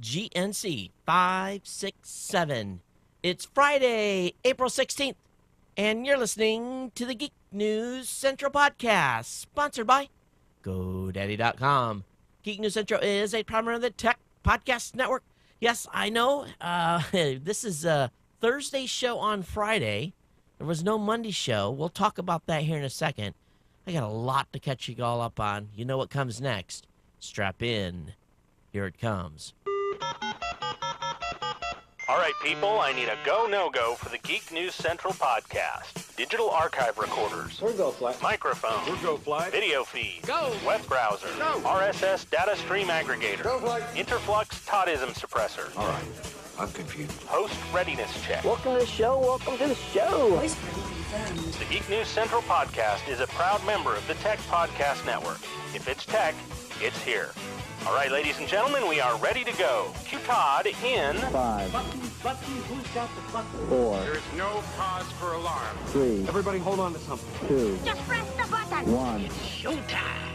GNC 567. It's Friday, April 16th, and you're listening to the Geek News Central podcast, sponsored by GoDaddy.com. Geek News Central is a member of the Tech Podcast Network. Yes, I know. Uh, this is a Thursday show on Friday. There was no Monday show. We'll talk about that here in a second. I got a lot to catch you all up on. You know what comes next. Strap in. Here it comes. All right, people, I need a go no go for the Geek News Central podcast. Digital archive recorders, We're go fly. microphone, We're go fly. video feed, Go. web browser, Go. RSS data stream aggregator, Go fly. Interflux Toddism suppressor, All right. I'm confused. host readiness check. Welcome to the show. Welcome to the show. Voice print confirmed. The Geek News Central podcast is a proud member of the Tech Podcast Network. If it's tech, it's here. All right, ladies and gentlemen, we are ready to go. Cue Todd in Five, Button, button, who's got the button? four, There is no cause for alarm. three, Everybody hold on to something. two, Just press the button. one. It's showtime.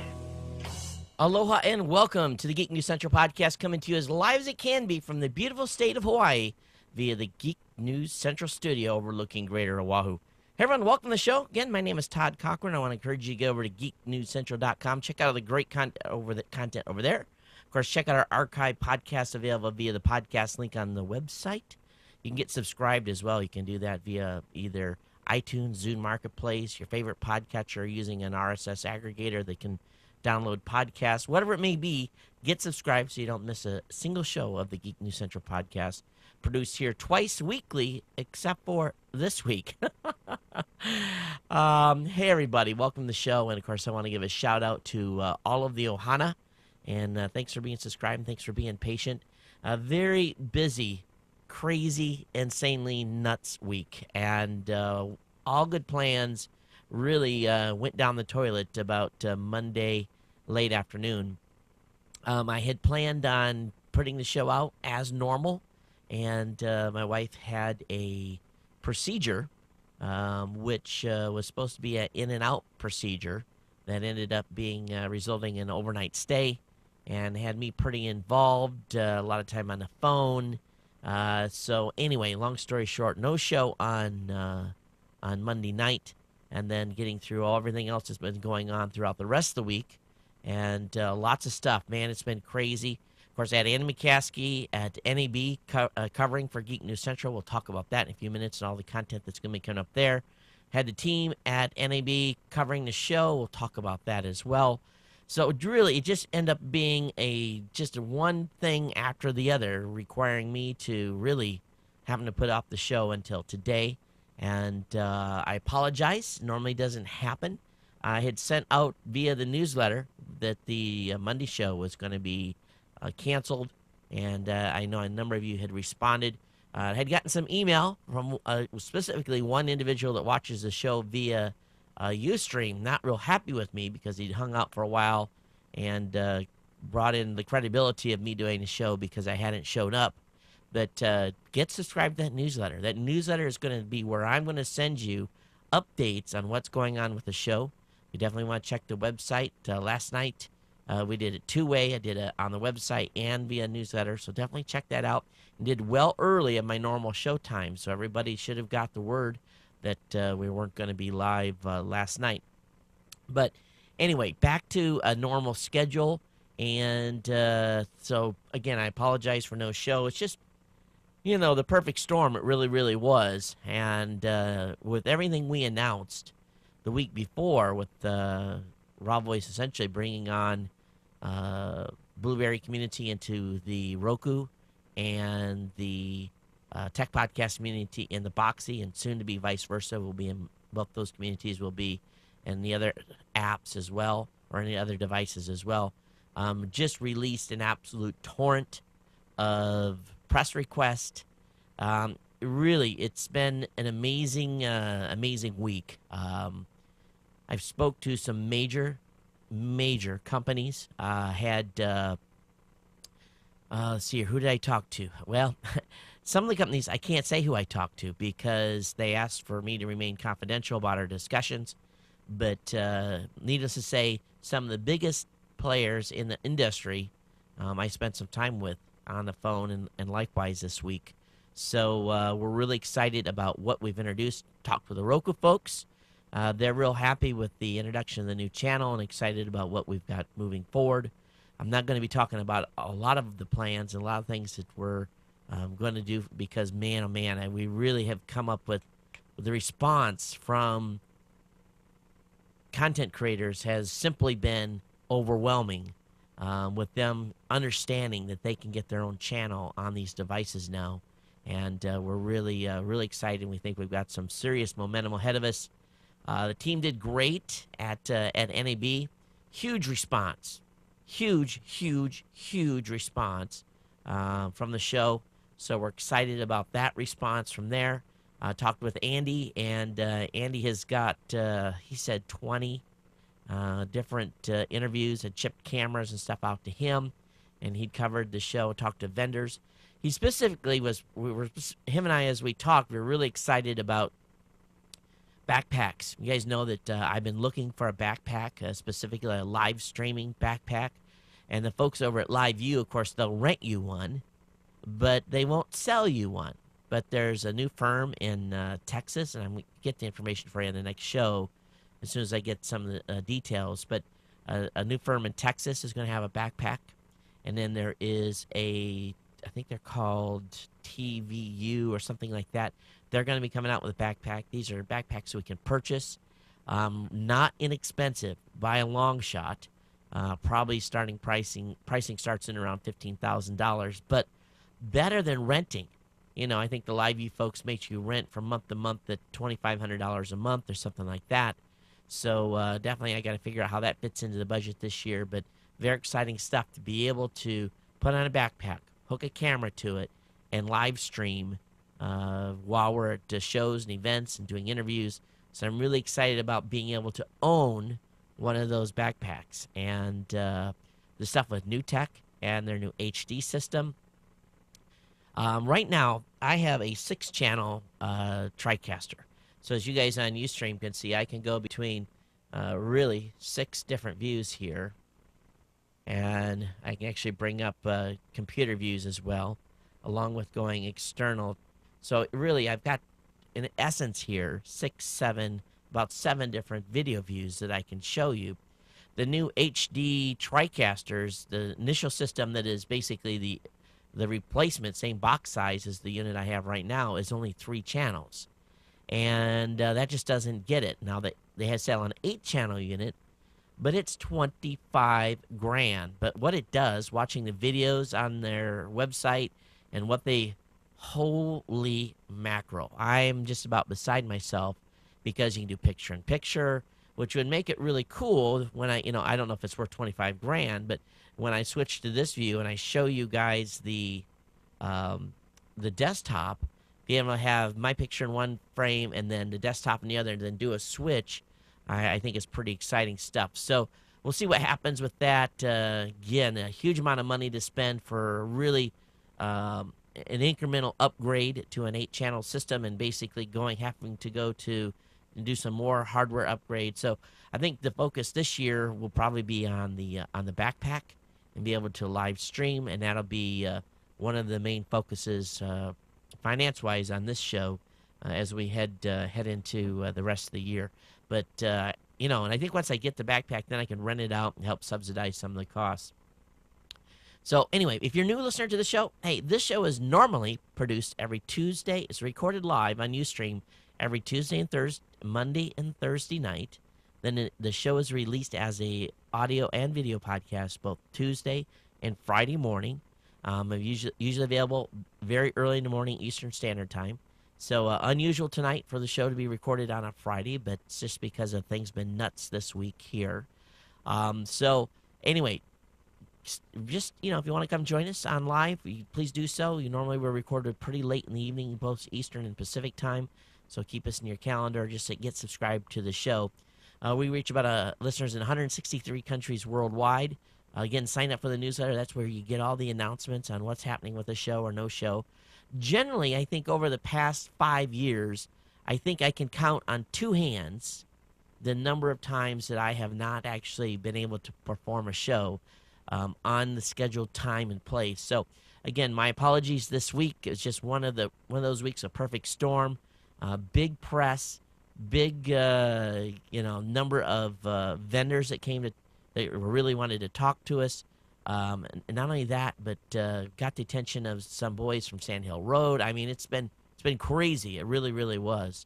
Aloha and welcome to the Geek News Central podcast, coming to you as live as it can be from the beautiful state of Hawaii via the Geek News Central studio overlooking Greater Oahu. Hey everyone, welcome to the show. Again, my name is Todd Cochran. I want to encourage you to go over to geeknewscentral.com. Check out all the great content over the content over there. Of course, check out our archive podcast available via the podcast link on the website. You can get subscribed as well. You can do that via either iTunes, Zune Marketplace, your favorite podcatcher using an RSS aggregator that can download podcasts, whatever it may be. Get subscribed so you don't miss a single show of the Geek News Central podcast. Produced here twice weekly, except for this week. um, hey, everybody, welcome to the show. And of course, I want to give a shout out to uh, all of the Ohana. And uh, thanks for being subscribed. Thanks for being patient. A very busy, crazy, insanely nuts week. And uh, all good plans really uh, went down the toilet about uh, Monday late afternoon. Um, I had planned on putting the show out as normal, and uh, my wife had a procedure, um, which uh, was supposed to be an in and out procedure that ended up being uh, resulting in an overnight stay and had me pretty involved, uh, a lot of time on the phone. Uh, so anyway, long story short, no show on uh, on Monday night, and then getting through all everything else that's been going on throughout the rest of the week, and uh, lots of stuff. Man, it's been crazy. Of course, I had Andy McCaskey at NAB co- uh, covering for Geek News Central. We'll talk about that in a few minutes and all the content that's going to be coming up there. Had the team at NAB covering the show. We'll talk about that as well. So really, it just ended up being a just one thing after the other, requiring me to really having to put off the show until today. And uh, I apologize. Normally doesn't happen. I had sent out via the newsletter that the uh, Monday show was going to be uh, canceled, and uh, I know a number of you had responded. Uh, I had gotten some email from uh, specifically one individual that watches the show via uh, Ustream, not real happy with me because he'd hung out for a while and uh, brought in the credibility of me doing the show because I hadn't shown up. But uh, get subscribed to that newsletter. That newsletter is going to be where I'm going to send you updates on what's going on with the show. You definitely want to check the website. Uh, last night uh, we did it two way. I did it on the website and via newsletter. So definitely check that out. And did well early at my normal show time. So everybody should have got the word that uh, we weren't going to be live uh, last night. But anyway, back to a normal schedule. And uh, so, again, I apologize for no show. It's just, you know, the perfect storm. It really, really was. And uh, with everything we announced the week before, with uh, RawVoice essentially bringing on uh, Blubrry community into the Roku and the uh, tech podcast community in the Boxee, and soon to be vice versa. Will be in both those communities. Will be in the other apps as well, or any other devices as well. Um, just released an absolute torrent of press requests. Um, really, it's been an amazing, uh, amazing week. Um, I've spoke to some major, major companies. Uh, had uh, let's see here, who did I talk to? Well, some of the companies I can't say who I talked to because they asked for me to remain confidential about our discussions. But uh, needless to say, some of the biggest players in the industry um, I spent some time with on the phone and, and likewise this week. So uh, we're really excited about what we've introduced. Talked with the Roku folks. Uh, they're real happy with the introduction of the new channel and excited about what we've got moving forward. I'm not going to be talking about a lot of the plans and a lot of things that we're um, going to do because, man, oh man, we really have come up with the response from content creators has simply been overwhelming um, with them understanding that they can get their own channel on these devices now. And uh, we're really, uh, really excited. We think we've got some serious momentum ahead of us. Uh, the team did great at uh, at NAB. Huge response, huge, huge, huge response uh, from the show. So we're excited about that response from there. I talked with Andy, and uh, Andy has got he said 20 uh, different uh, interviews and chipped cameras and stuff out to him, and he covered the show, talked to vendors. He specifically was we were him and I as we talked, we were really excited about backpacks. You guys know that uh, I've been looking for a backpack, uh, specifically a live streaming backpack, and the folks over at LiveU, of course, they'll rent you one, but they won't sell you one. But there's a new firm in uh, Texas, and I'm going to get the information for you in the next show as soon as I get some of the uh, details. But uh, a new firm in Texas is going to have a backpack, and then there is a, I think they're called TVU or something like that. They're going to be coming out with a backpack. These are backpacks we can purchase, um, not inexpensive by a long shot. Uh, probably starting pricing pricing starts in around fifteen thousand dollars, but better than renting. You know, I think the LiveU folks make you rent from month to month at twenty five hundred dollars a month or something like that. So uh, definitely, I got to figure out how that fits into the budget this year. But very exciting stuff to be able to put on a backpack, hook a camera to it, and live stream uh, while we're at shows and events and doing interviews. So I'm really excited about being able to own one of those backpacks and uh, the stuff with NewTek and their new HD system. Um, right now, I have a six-channel uh, TriCaster. So as you guys on Ustream can see, I can go between uh, really six different views here. And I can actually bring up uh, computer views as well, along with going external. So really, I've got, in essence here, six, seven, about seven different video views that I can show you. The new HD TriCasters, the initial system that is basically the the replacement, same box size as the unit I have right now, is only three channels and uh, that just doesn't get it. Now they they had sell an eight channel unit, but it's twenty five grand. But what it does, watching the videos on their website and what they holy mackerel, I'm just about beside myself because you can do picture in picture, which would make it really cool when I you know I don't know if it's worth twenty five grand, but when I switch to this view and I show you guys the um, the desktop be able to have my picture in one frame and then the desktop in the other, and then do a switch, I, I think is pretty exciting stuff. So we'll see what happens with that. Uh, again, a huge amount of money to spend for really um, an incremental upgrade to an eight-channel system, and basically going having to go to and do some more hardware upgrades. So I think the focus this year will probably be on the uh, on the backpack and be able to live stream, and that'll be uh, one of the main focuses uh, finance wise on this show uh, as we head uh, head into uh, the rest of the year. But uh, you know, and I think once I get the backpack, then I can rent it out and help subsidize some of the costs. So anyway, if you're a new listener to the show, hey, this show is normally produced every Tuesday. It's recorded live on UStream every Tuesday and Thursday, Monday and Thursday night. Then it, the show is released as a audio and video podcast both Tuesday and Friday morning. Um, usually, usually available very early in the morning Eastern Standard Time. So uh, unusual tonight for the show to be recorded on a Friday, but it's just because of things been nuts this week here. Um, so anyway, just you know, if you want to come join us on live, please do so. You normally we're recorded pretty late in the evening, both Eastern and Pacific time. So keep us in your calendar. Just get subscribed to the show. Uh, we reach about uh, listeners in 163 countries worldwide. Uh, again, sign up for the newsletter. That's where you get all the announcements on what's happening with the show or no show. Generally, I think over the past five years, I think I can count on two hands the number of times that I have not actually been able to perform a show um, on the scheduled time and place. So, again, my apologies. This week is just one of the one of those weeks of perfect storm. Uh, big press, big uh, you know number of uh, vendors that came to that really wanted to talk to us. Um, and not only that, but uh, got the attention of some boys from Sand Hill Road. I mean, it's been it's been crazy. It really, really was,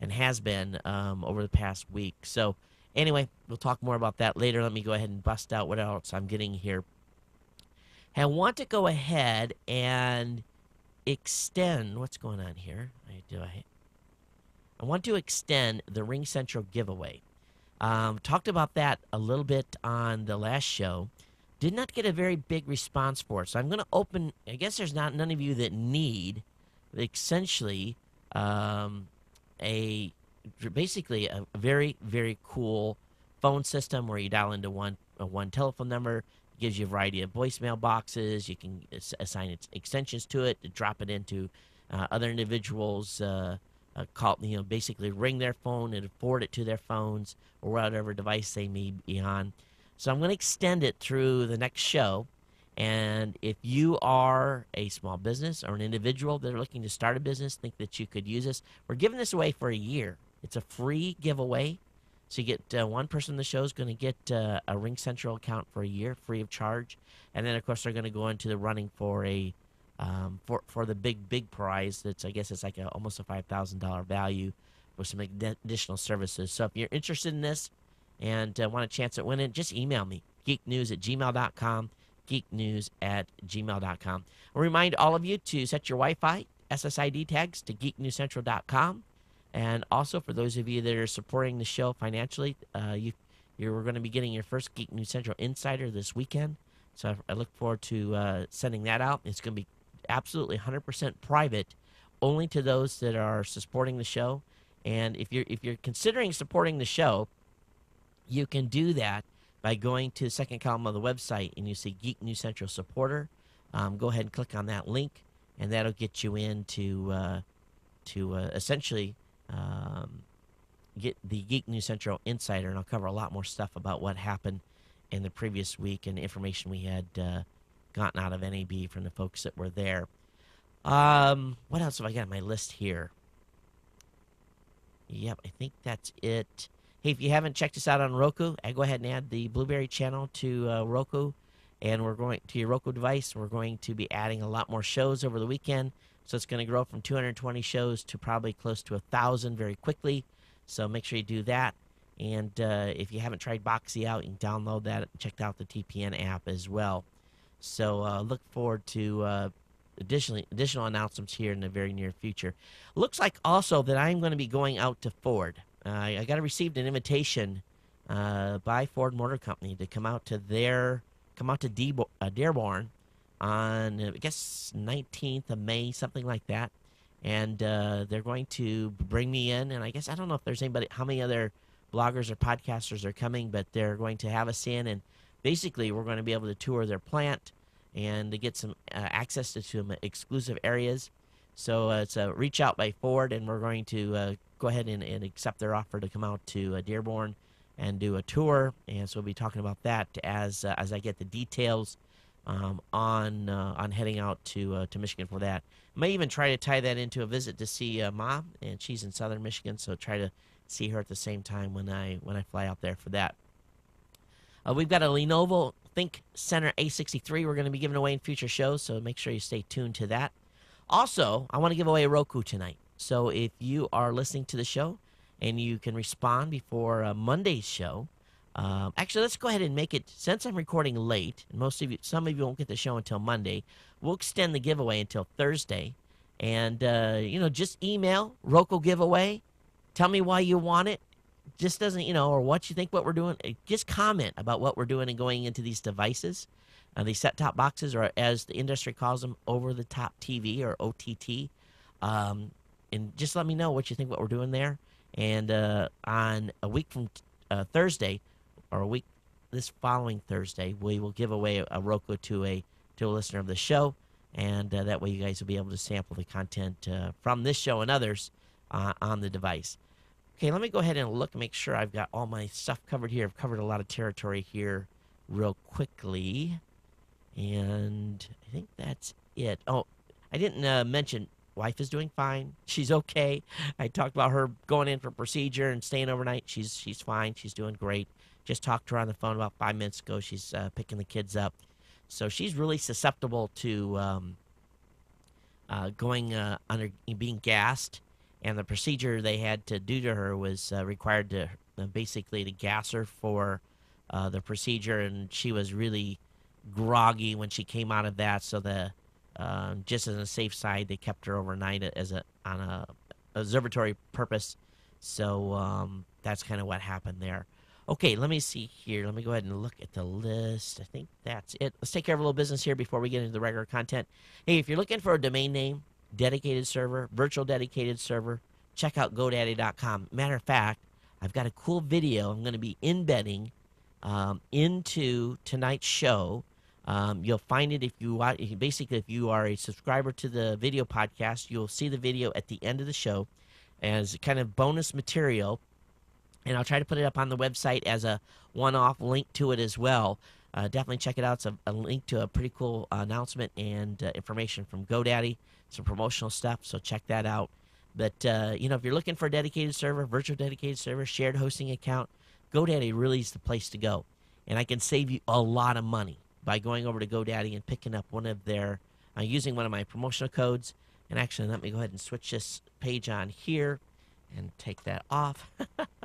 and has been um, over the past week. So, anyway, we'll talk more about that later. Let me go ahead and bust out what else I'm getting here. I want to go ahead and extend. What's going on here? Do. I, I want to extend the Ring Central giveaway. Um, talked about that a little bit on the last show. Did not get a very big response for it, so I'm going to open. I guess there's not none of you that need essentially um, a basically a very very cool phone system where you dial into one uh, one telephone number gives you a variety of voicemail boxes you can assign its extensions to it to drop it into uh, other individuals uh, uh, call you know basically ring their phone and forward it to their phones or whatever device they may be on so i'm going to extend it through the next show and if you are a small business or an individual that are looking to start a business, think that you could use this, we're giving this away for a year. It's a free giveaway. So you get uh, one person on the show is going to get uh, a Ring Central account for a year, free of charge, and then of course they're going to go into the running for a um, for for the big big prize. That's I guess it's like a, almost a five thousand dollar value with some additional services. So if you're interested in this and uh, want a chance at winning, just email me geeknews at gmail.com geeknews at gmail.com. I remind all of you to set your Wi Fi SSID tags to geeknewscentral.com. And also, for those of you that are supporting the show financially, uh, you, you're going to be getting your first Geek News Central Insider this weekend. So I, I look forward to uh, sending that out. It's going to be absolutely 100% private, only to those that are supporting the show. And if you're if you're considering supporting the show, you can do that by going to the second column of the website and you see Geek News Central supporter. Um, go ahead and click on that link, and that'll get you into uh, to uh, essentially um, get the Geek News Central Insider, and I'll cover a lot more stuff about what happened in the previous week and information we had uh, gotten out of NAB from the folks that were there. Um, what else have I got on my list here? Yep, I think that's it. Hey, if you haven't checked us out on Roku, I go ahead and add the Blubrry channel to uh, Roku, and we're going to your Roku device. We're going to be adding a lot more shows over the weekend, so it's going to grow from 220 shows to probably close to a thousand very quickly. So make sure you do that. And uh, if you haven't tried Boxee out, you can download that check out the TPN app as well. So uh, look forward to uh, additionally additional announcements here in the very near future. Looks like also that I'm going to be going out to Ford. Uh, I got received an invitation uh, by Ford Motor Company to come out to their come out to Debo- uh, Dearborn on uh, I guess 19th of May, something like that, and they're going to bring me in. And I guess I don't know if there's anybody, how many other bloggers or podcasters are coming, but they're going to have us in, and basically we're going to be able to tour their plant and to get some uh, access to some exclusive areas. So uh, it's a reach out by Ford, and we're going to uh, go ahead and, and accept their offer to come out to uh, Dearborn and do a tour. And so we'll be talking about that as uh, as I get the details um, on uh, on heading out to uh, to Michigan for that. I may even try to tie that into a visit to see uh, Mom, and she's in Southern Michigan, so try to see her at the same time when I when I fly out there for that. Uh, we've got a Lenovo Think Center A63 we're going to be giving away in future shows, so make sure you stay tuned to that. Also, I want to give away a Roku tonight. So if you are listening to the show and you can respond before uh, Monday's show, um, actually, let's go ahead and make it. Since I'm recording late, and most of you, some of you won't get the show until Monday, we'll extend the giveaway until Thursday. And uh, you know, just email Roku giveaway. Tell me why you want it. Just doesn't, you know, or what you think what we're doing. Uh, Just comment about what we're doing and going into these devices, uh, these set-top boxes, or as the industry calls them, over-the-top TV or OTT. Um, and just let me know what you think what we're doing there. And uh, on a week from uh, Thursday, or a week this following Thursday, we will give away a, a Roku to a to a listener of the show, and uh, that way you guys will be able to sample the content uh, from this show and others uh, on the device. Okay, let me go ahead and look make sure I've got all my stuff covered here. I've covered a lot of territory here real quickly, and I think that's it. Oh, I didn't uh, mention wife is doing fine. She's okay. I talked about her going in for procedure and staying overnight. She's she's fine. She's doing great. Just talked to her on the phone about five minutes ago. She's uh, picking the kids up, so she's really susceptible to um, uh, going uh, under being gassed. And the procedure they had to do to her was uh, required to uh, basically to gas her for uh, the procedure, and she was really groggy when she came out of that. So the uh, just as a safe side, they kept her overnight as a on a observatory purpose. So um, that's kind of what happened there. Okay, let me see here. Let me go ahead and look at the list. I think that's it. Let's take care of a little business here before we get into the regular content. Hey, if you're looking for a domain name, dedicated server, virtual dedicated server, check out GoDaddy.com. Matter of fact, I've got a cool video I'm going to be embedding um, into tonight's show. Um, you'll find it if you watch. Basically, if you are a subscriber to the video podcast, you'll see the video at the end of the show as kind of bonus material. And I'll try to put it up on the website as a one-off link to it as well. Uh, definitely check it out. It's a, a, link to a pretty cool announcement and uh, information from GoDaddy, some promotional stuff. So check that out. But uh, you know, if you're looking for a dedicated server, virtual dedicated server, shared hosting account, GoDaddy really is the place to go. And I can save you a lot of money by going over to GoDaddy and picking up one of their, uh, using one of my promotional codes. And actually, let me go ahead and switch this page on here and take that off.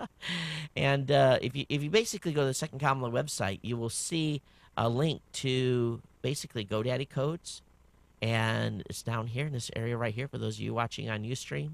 and uh, if you if you basically go to the second column website, you will see a link to basically GoDaddy codes, and it's down here in this area right here for those of you watching on UStream.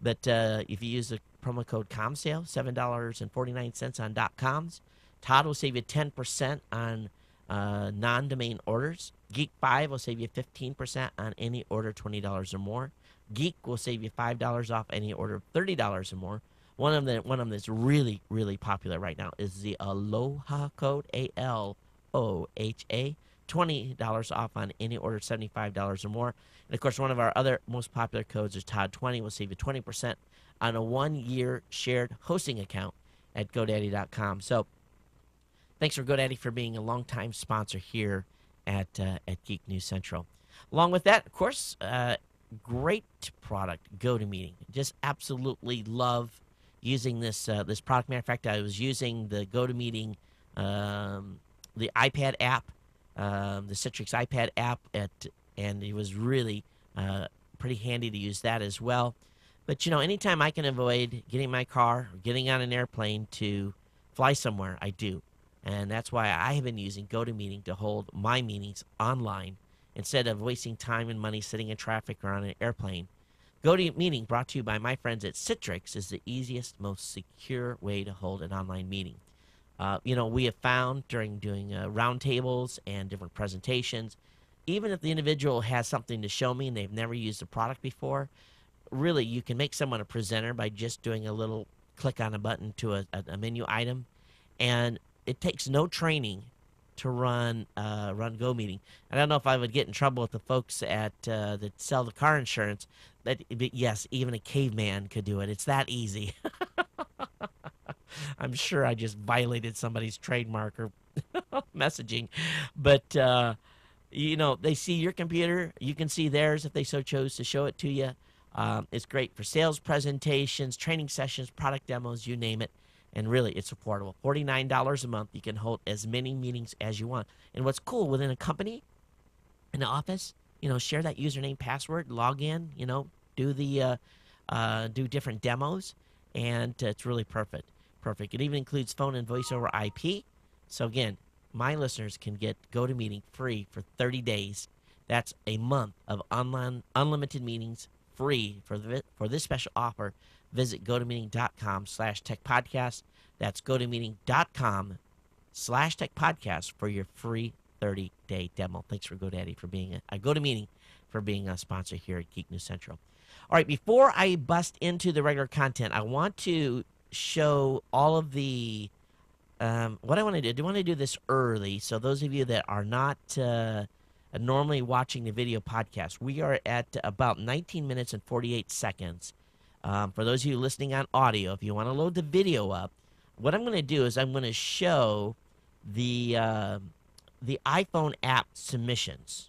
But uh, if you use the promo code ComSale, seven dollars and forty nine cents on .coms, Todd will save you ten percent on uh, non-domain orders. Geek Five will save you fifteen percent on any order twenty dollars or more. Geek will save you five dollars off any order thirty dollars or more. One of them, one of them that's really, really popular right now is the Aloha code A L O H A. Twenty dollars off on any order seventy-five dollars or more. And of course, one of our other most popular codes is Todd Twenty. Will save you twenty percent on a one-year shared hosting account at GoDaddy.com. So, thanks for GoDaddy for being a longtime sponsor here at uh, at Geek News Central. Along with that, of course, uh, great product GoToMeeting. Just absolutely love using this uh, this product. Matter of fact, I was using the GoToMeeting, um, the iPad app, um, the Citrix iPad app, at, and it was really uh, pretty handy to use that as well. But you know, anytime I can avoid getting my car or getting on an airplane to fly somewhere, I do. And that's why I have been using GoToMeeting to hold my meetings online instead of wasting time and money sitting in traffic or on an airplane. GoToMeeting, brought to you by my friends at Citrix, is the easiest, most secure way to hold an online meeting. Uh, you know, we have found during doing uh, roundtables and different presentations, even if the individual has something to show me and they've never used the product before, really you can make someone a presenter by just doing a little click on a button to a, a menu item, and it takes no training to run uh, run Go meeting. I don't know if I would get in trouble with the folks at uh, that sell the car insurance, but, but yes, even a caveman could do it. It's that easy. I'm sure I just violated somebody's trademark or messaging, but uh, you know they see your computer, you can see theirs if they so chose to show it to you. Um, it's great for sales presentations, training sessions, product demos, you name it. And really, it's affordable. $49 a month. You can hold as many meetings as you want. And what's cool within a company, in the office, you know, share that username, password, log in, you know, do the, uh, uh, do different demos. And it's really perfect. Perfect. It even includes phone and voice over IP. So again, my listeners can get GoToMeeting free for 30 days. That's a month of online unlimited meetings free for the for this special offer visit gotomeeting.com slash tech podcast. That's gotomeeting.com slash tech podcast for your free 30 day demo. Thanks for GoDaddy for being a, a GoToMeeting for being a sponsor here at Geek News Central. All right, before I bust into the regular content, I want to show all of the um, what I want to do. I do want to do this early, so those of you that are not uh, normally watching the video podcast, we are at about 19 minutes and 48 seconds um, for those of you listening on audio, if you want to load the video up, what I'm going to do is I'm going to show the uh, the iPhone app submissions.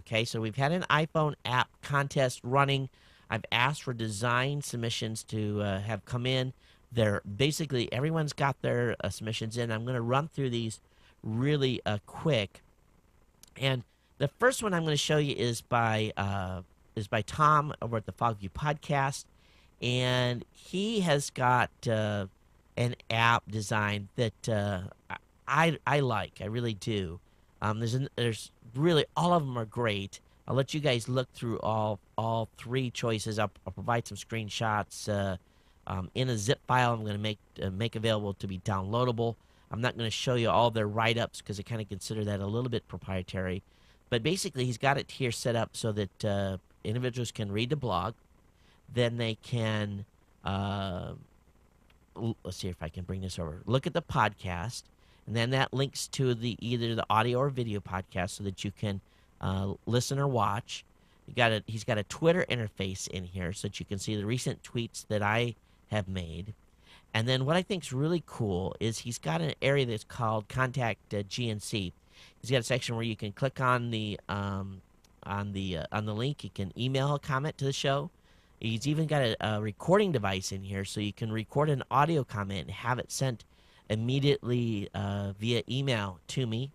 Okay, so we've had an iPhone app contest running. I've asked for design submissions to uh, have come in. They're basically everyone's got their uh, submissions in. I'm going to run through these really uh, quick. And the first one I'm going to show you is by uh, is by Tom over at the Fogview Podcast, and he has got uh, an app design that uh, I I like. I really do. Um, there's an, there's really all of them are great. I'll let you guys look through all all three choices. I'll, I'll provide some screenshots uh, um, in a zip file. I'm going to make uh, make available to be downloadable. I'm not going to show you all their write ups because I kind of consider that a little bit proprietary. But basically, he's got it here set up so that uh, individuals can read the blog, then they can. Uh, let's see if I can bring this over. Look at the podcast, and then that links to the either the audio or video podcast so that you can uh, listen or watch. You got a, he's got a Twitter interface in here so that you can see the recent tweets that I have made. And then what I think is really cool is he's got an area that's called Contact uh, GNC. He's got a section where you can click on the um, on the uh, on the link. You can email a comment to the show. He's even got a, a recording device in here, so you can record an audio comment and have it sent immediately uh, via email to me.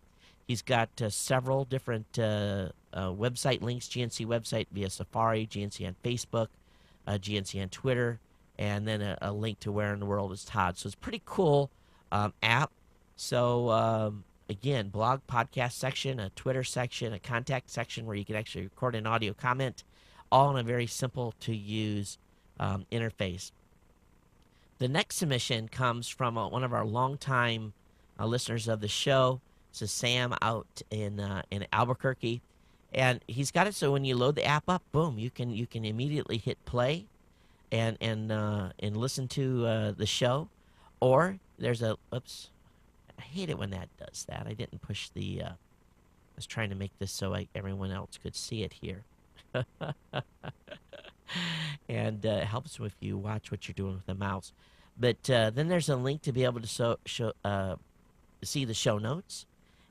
He's got uh, several different uh, uh, website links, GNC website via Safari, GNC on Facebook, uh, GNC on Twitter, and then a, a link to where in the world is Todd. So it's a pretty cool um, app. So um, again, blog, podcast section, a Twitter section, a contact section where you can actually record an audio comment, all in a very simple to use um, interface. The next submission comes from uh, one of our longtime uh, listeners of the show. This is Sam out in uh, in Albuquerque, and he's got it so when you load the app up, boom, you can you can immediately hit play, and and uh, and listen to uh, the show, or there's a oops, I hate it when that does that. I didn't push the. Uh, I was trying to make this so I, everyone else could see it here. and uh, it helps if you watch what you're doing with the mouse. But uh, then there's a link to be able to so, show, uh, see the show notes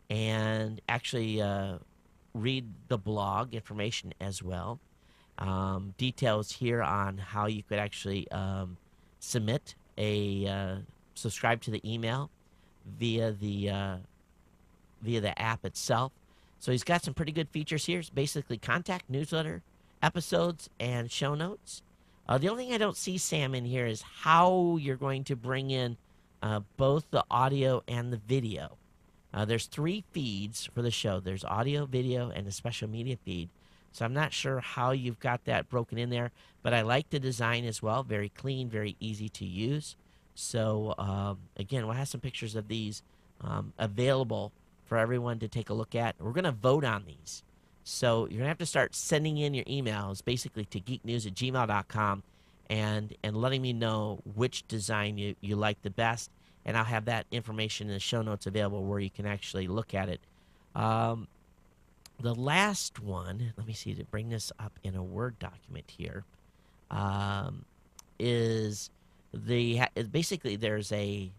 and actually read the blog information as well. Um, details here on how you could actually um, submit a uh, subscribe to the email via the uh, via the app itself. So he's got some pretty good features here. It's basically contact, newsletter, episodes, and show notes. Uh, the only thing I don't see, Sam, in here is how you're going to bring in uh, both the audio and the video. Uh, there's three feeds for the show. There's audio, video, and a special media feed. So I'm not sure how you've got that broken in there, but I like the design as well. Very clean, very easy to use. So um, again, we'll have some pictures of these um, available for everyone to take a look at. We're going to vote on these. So you're going to have to start sending in your emails basically to geeknews at gmail.com and, and letting me know which design you, you like the best. And I'll have that information in the show notes available where you can actually look at it. Um, the last one, let me see to bring this up in a Word document here, um, is the basically there's a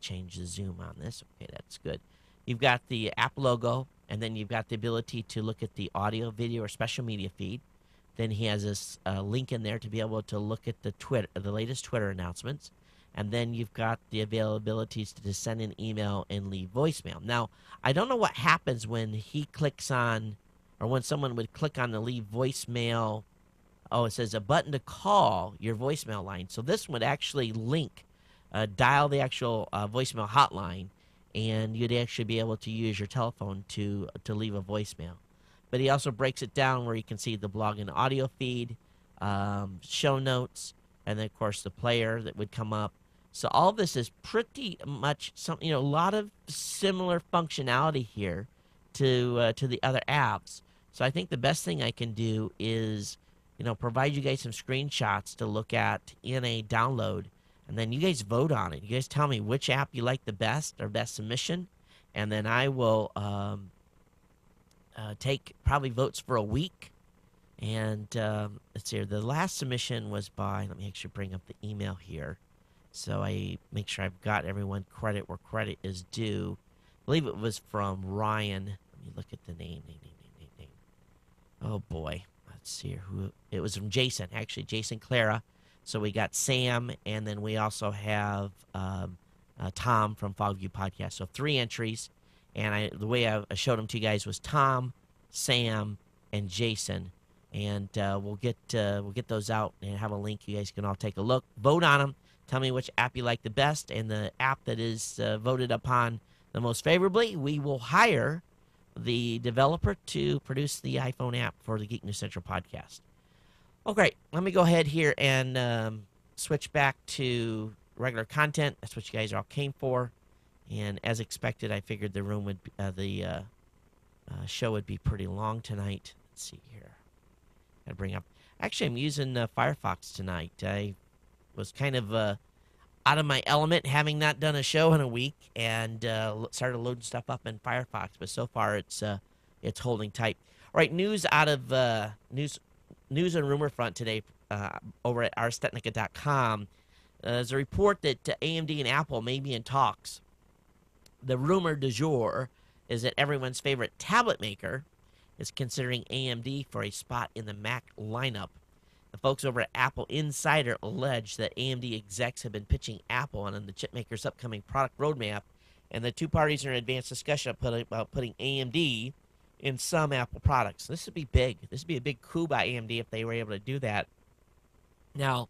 change the zoom on this. Okay, that's good. You've got the app logo, and then you've got the ability to look at the audio, video, or special media feed. Then he has this uh, link in there to be able to look at the Twitter, the latest Twitter announcements, and then you've got the availabilities to send an email and leave voicemail. Now, I don't know what happens when he clicks on, or when someone would click on the leave voicemail. Oh, it says a button to call your voicemail line. So this would actually link, uh, dial the actual uh, voicemail hotline, and you'd actually be able to use your telephone to to leave a voicemail. But he also breaks it down where you can see the blog and audio feed, um, show notes, and then of course the player that would come up. So all this is pretty much some, you know, a lot of similar functionality here to uh, to the other apps. So I think the best thing I can do is, you know, provide you guys some screenshots to look at in a download, and then you guys vote on it. You guys tell me which app you like the best or best submission, and then I will um, uh, take probably votes for a week. And um, let's see here. The last submission was by. Let me actually bring up the email here, so I make sure I've got everyone credit where credit is due. I believe it was from Ryan. Let me look at the name. Name. Name. Name. Name. oh boy, let's see here, who it was from Jason actually, Jason Clara. So we got Sam, and then we also have um, uh, Tom from Fogview Podcast. So three entries, and I the way I, I showed them to you guys was Tom, Sam, and Jason, and uh, we'll get uh, we'll get those out and have a link. You guys can all take a look, vote on them, tell me which app you like the best, and the app that is uh, voted upon the most favorably, we will hire the developer to produce the iPhone app for the Geek News Central podcast. Oh, great. Let me go ahead here and um, switch back to regular content. That's what you guys all came for. And as expected, I figured the room would be, uh, the uh, uh, show would be pretty long tonight. Let's see here. Got to bring up. Actually, I'm using uh, Firefox tonight. I was kind of uh, out of my element, having not done a show in a week, and uh, started loading stuff up in Firefox. But so far, it's uh, it's holding tight. All right, news out of uh, news news and rumor front today uh, over at arstechnica.com. Uh, there's a report that uh, AMD and Apple may be in talks. The rumor du jour is that everyone's favorite tablet maker is considering AMD for a spot in the Mac lineup. The folks over at Apple Insider allege that AMD execs have been pitching Apple on the chipmaker's upcoming product roadmap, and the two parties are in advanced discussion about putting AMD in some Apple products. This would be big. This would be a big coup by AMD if they were able to do that. Now,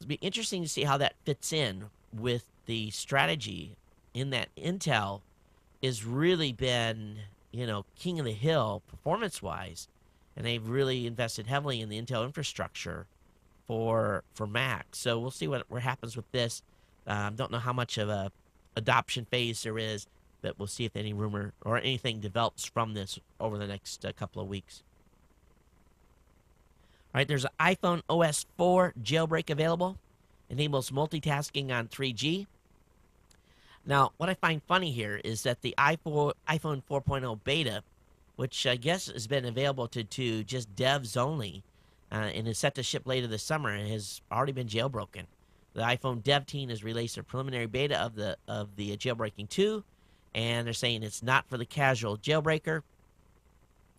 it'd be interesting to see how that fits in with the strategy in that Intel has really been, you know, king of the hill performance wise, and they've really invested heavily in the Intel infrastructure for for Mac. So we'll see what, what happens with this. Um, don't know how much of a adoption phase there is, but we'll see if any rumor or anything develops from this over the next uh, couple of weeks. All right, there's an iPhone OS 4 jailbreak available. Enables multitasking on 3G. Now, what I find funny here is that the iPhone iPhone 4.0 beta, which I guess has been available to, to just devs only, uh, and is set to ship later this summer, and has already been jailbroken. The iPhone dev team has released a preliminary beta of the of the jailbreaking 2, and they're saying it's not for the casual jailbreaker.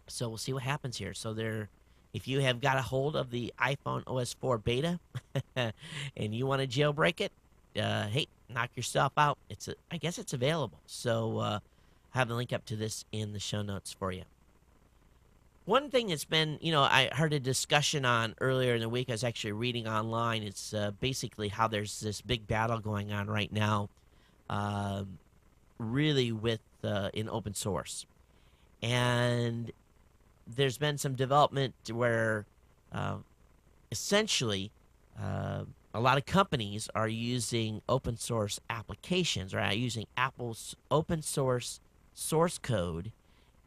So we'll see what happens here. So they're if you have got a hold of the iPhone OS 4 beta and you want to jailbreak it, uh, hey, knock yourself out. It's a, I guess it's available. So uh, have the link up to this in the show notes for you. One thing that's been, you know, I heard a discussion on earlier in the week. I was actually reading online. It's uh, basically how there's this big battle going on right now, um, really with uh, in open source, and there's been some development where uh, essentially uh, a lot of companies are using open source applications, right? Using Apple's open source source code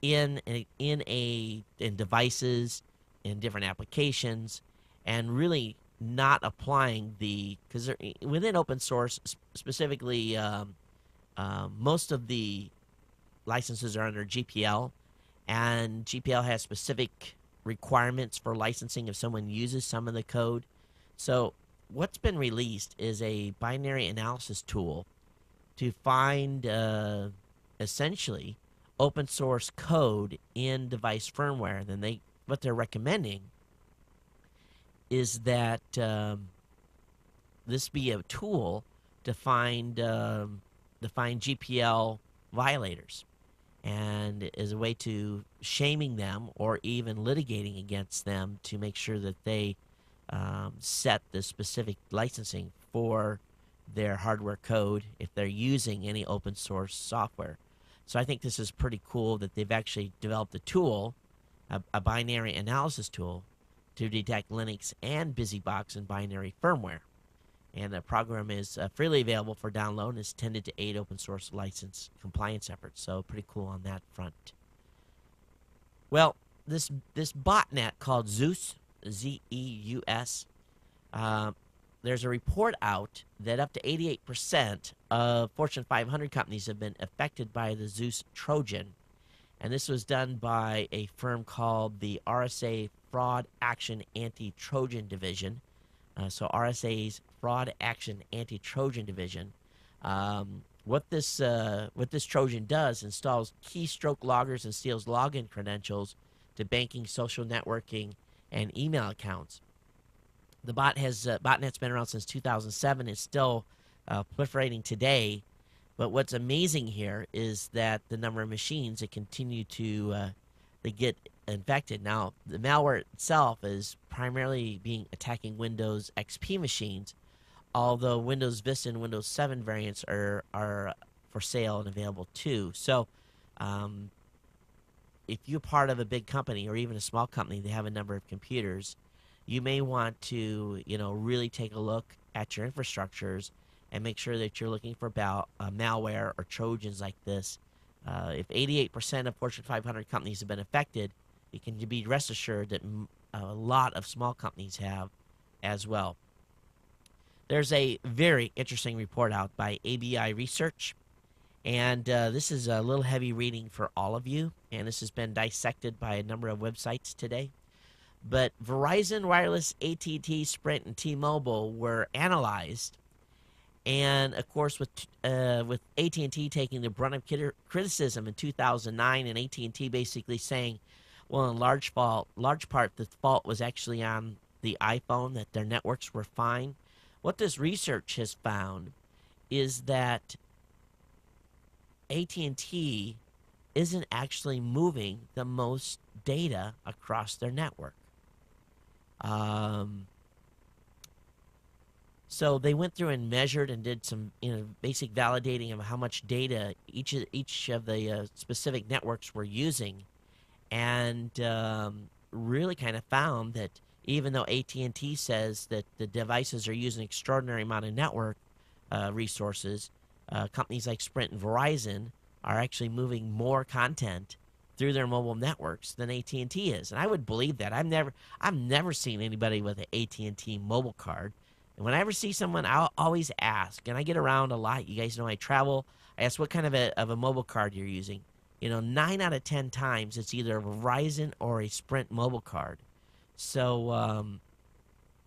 in in a in devices in different applications, and really not applying the because within open source specifically, um, uh, most of the licenses are under GPL, and GPL has specific requirements for licensing if someone uses some of the code. So what's been released is a binary analysis tool to find uh, essentially open source code in device firmware. Then they what they're recommending is that um, this be a tool to find um, to find GPL violators, and as a way to shaming them or even litigating against them to make sure that they um, set the specific licensing for their hardware code if they're using any open source software. So I think this is pretty cool that they've actually developed a tool, a, a binary analysis tool, to detect Linux and BusyBox and binary firmware. And the program is uh, freely available for download and is tended to aid open source license compliance efforts. So pretty cool on that front. Well, this this botnet called Zeus, Z E U S, uh, there's a report out that up to 88% of Fortune 500 companies have been affected by the Zeus Trojan. And this was done by a firm called the RSA Fraud Action Anti Trojan Division. Uh, so, RSA's Fraud Action Anti Trojan Division. Um, what this uh, what this Trojan does installs keystroke loggers and steals login credentials to banking, social networking, and email accounts. The bot has uh, botnet's been around since 2007. It's still uh, proliferating today, but what's amazing here is that the number of machines that continue to uh, they get infected. Now, the malware itself is primarily being attacking Windows XP machines, although Windows Vista and Windows 7 variants are are for sale and available too. So, um, if you're part of a big company or even a small company, they have a number of computers. You may want to, you know, really take a look at your infrastructures and make sure that you're looking for about, uh, malware or trojans like this. Uh, if 88% of Fortune 500 companies have been affected, you can be rest assured that a lot of small companies have as well. There's a very interesting report out by ABI Research, and uh, this is a little heavy reading for all of you, and this has been dissected by a number of websites today. But Verizon Wireless, AT&T, Sprint, and T-Mobile were analyzed, and of course, with uh, with AT&T taking the brunt of criticism in 2009, and AT&T basically saying, well, in large fault, large part, the fault was actually on the iPhone that their networks were fine. What this research has found is that AT&T isn't actually moving the most data across their network. Um, so they went through and measured and did some, you know, basic validating of how much data each of each of the uh, specific networks were using, and um, really kind of found that even though AT&T says that the devices are using an extraordinary amount of network uh, resources, uh, companies like Sprint and Verizon are actually moving more content through their mobile networks than AT&T is, and I would believe that. I've never I've never seen anybody with an AT&T mobile card, and when I ever see someone, I'll always ask, and I get around a lot. You guys know I travel. I ask what kind of a of a mobile card you're using. You know, nine out of ten times it's either a Verizon or a Sprint mobile card. So, um,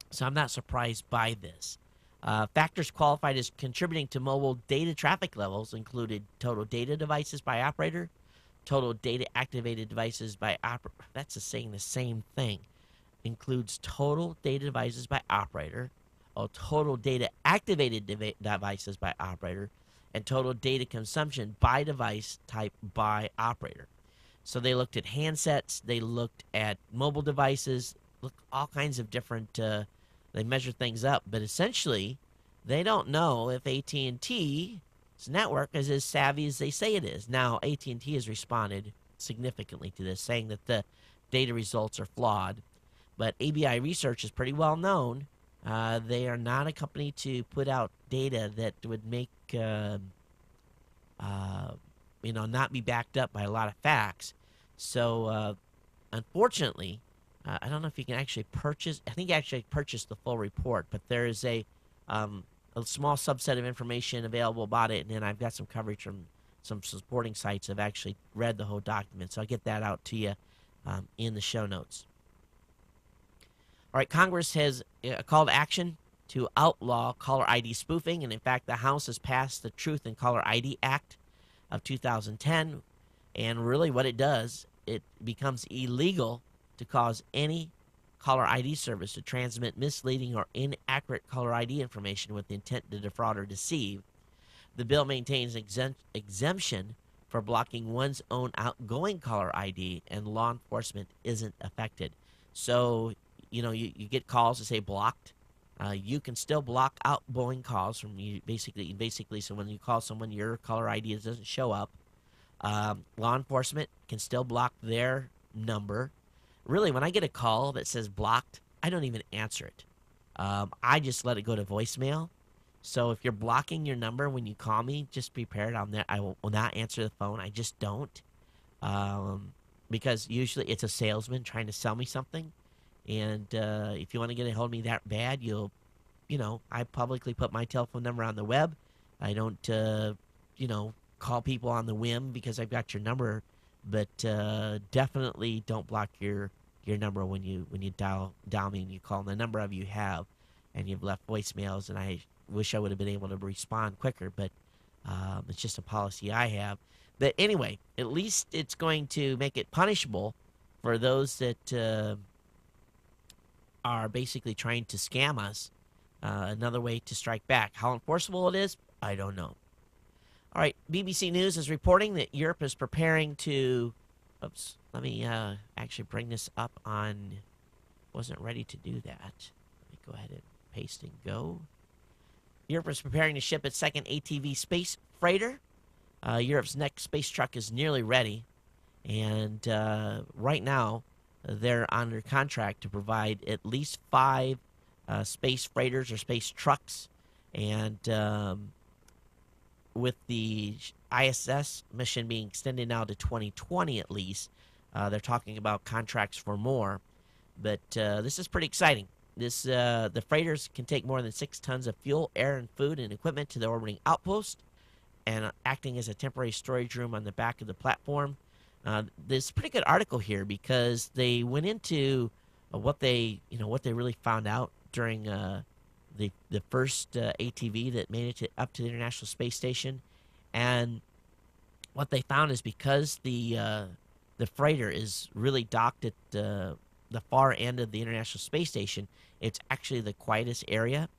so I'm not surprised by this. Uh, factors qualified as contributing to mobile data traffic levels included total data devices by operator, total data activated devices by operator. That's the saying the same thing. Includes total data devices by operator, or total data activated devi- devices by operator, and total data consumption by device type by operator. So they looked at handsets, they looked at mobile devices, looked all kinds of different. Uh, they measure things up, but essentially, they don't know if AT and T's network is as savvy as they say it is. Now, AT and T has responded significantly to this, saying that the data results are flawed. But ABI Research is pretty well known. Uh, they are not a company to put out data that would make, uh, uh, you know, not be backed up by a lot of facts. So, uh, unfortunately, uh, I don't know if you can actually purchase. I think you actually purchase the full report, but there is a um, a small subset of information available about it, and then I've got some coverage from some supporting sites have actually read the whole document, so I'll get that out to you um, in the show notes. All right, Congress has uh, called action to outlaw caller ID spoofing, and in fact, the House has passed the Truth in Caller ID Act of 2010, and really what it does, it becomes illegal to cause any caller ID service to transmit misleading or inaccurate caller ID information with the intent to defraud or deceive. The bill maintains exemp- exemption for blocking one's own outgoing caller ID, and law enforcement isn't affected. So, you know, you, you get calls to say blocked. Uh, you can still block outgoing calls from you. Basically, basically, so when you call someone, your caller ID doesn't show up. Um, law enforcement can still block their number really, when I get a call that says blocked, I don't even answer it. Um, I just let it go to voicemail. So if you're blocking your number when you call me, just be prepared. I'll ne- I will not answer the phone. I just don't. Um, because usually it's a salesman trying to sell me something. And uh, if you want to get a hold of me that bad, you'll, you know, I publicly put my telephone number on the web. I don't, uh, you know, call people on the whim because I've got your number. But uh, definitely don't block your your number when you when you dial dial me and you call. The number of you have, and you've left voicemails. And I wish I would have been able to respond quicker, but um, it's just a policy I have. But anyway, at least it's going to make it punishable for those that uh, are basically trying to scam us, uh, another way to strike back. How enforceable it is, I don't know. All right, BBC News is reporting that Europe is preparing to. Oops, let me uh, actually bring this up on. Wasn't ready to do that. Let me go ahead and paste and go. Europe is preparing to ship its second ATV space freighter. Uh, Europe's next space truck is nearly ready, and uh, right now they're under contract to provide at least five uh, space freighters or space trucks, and um, with the ISS mission being extended now to 2020 at least, uh, they're talking about contracts for more. But uh, this is pretty exciting. This uh, the freighters can take more than six tons of fuel, air, and food and equipment to the orbiting outpost, and acting as a temporary storage room on the back of the platform. Uh, there's pretty good article here because they went into uh, what they you know what they really found out during uh, the the first uh, ATV that made it to, up to the International Space Station, and what they found is because the uh, the freighter is really docked at uh, the far end of the International Space Station, it's actually the quietest area.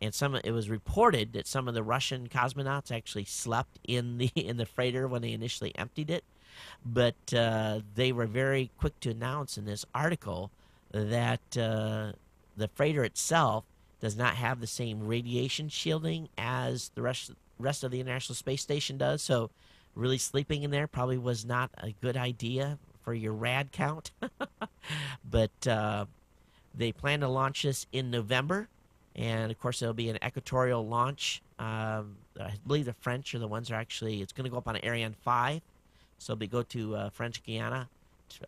And some it was reported that some of the Russian cosmonauts actually slept in the in the freighter when they initially emptied it, but uh, they were very quick to announce in this article that uh, the freighter itself does not have the same radiation shielding as the rest rest of the International Space Station does. So, really sleeping in there probably was not a good idea for your rad count. but uh, they plan to launch this in November, and of course, it'll be an equatorial launch. Um, I believe the French are the ones that are actually. It's going to go up on Ariane five, so they go to uh, French Guiana,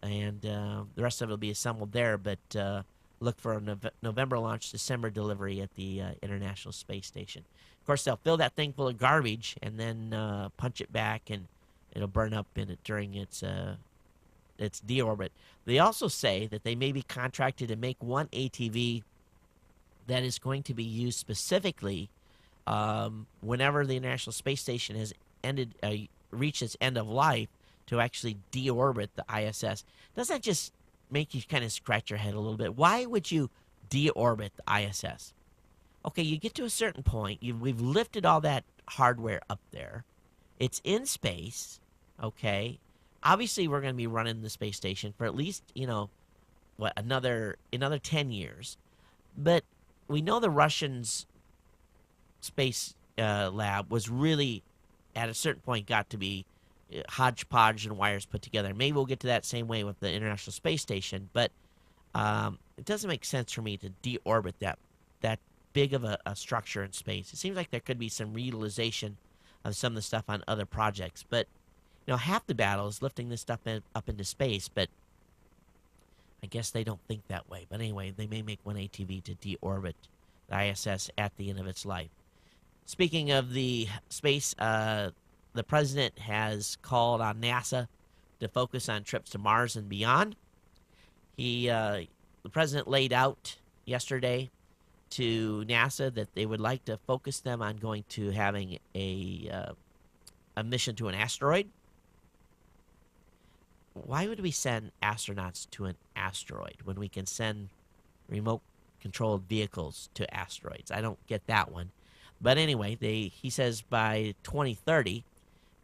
and uh, the rest of it will be assembled there. But uh, look for a November launch, December delivery at the uh, International Space Station. Of course, they'll fill that thing full of garbage and then uh, punch it back, and it'll burn up in it during its uh, its deorbit. They also say that they may be contracted to make one ATV that is going to be used specifically um, whenever the International Space Station has ended uh, reached its end of life to actually deorbit the ISS. Does that just make you kind of scratch your head a little bit? Why would you deorbit the ISS? Okay, you get to a certain point. You, we've lifted all that hardware up there. It's in space. Okay, obviously we're going to be running the space station for at least you know what another another 10 years but we know the russians space uh, lab was really at a certain point got to be hodgepodge and wires put together maybe we'll get to that same way with the international space station but um, it doesn't make sense for me to deorbit that that big of a, a structure in space it seems like there could be some reutilization of some of the stuff on other projects but you know, half the battle is lifting this stuff in, up into space, but I guess they don't think that way. But anyway, they may make one ATV to deorbit the ISS at the end of its life. Speaking of the space, uh, the president has called on NASA to focus on trips to Mars and beyond. He, uh, the president, laid out yesterday to NASA that they would like to focus them on going to having a uh, a mission to an asteroid why would we send astronauts to an asteroid when we can send remote controlled vehicles to asteroids? I don't get that one. But anyway, they he says by 2030,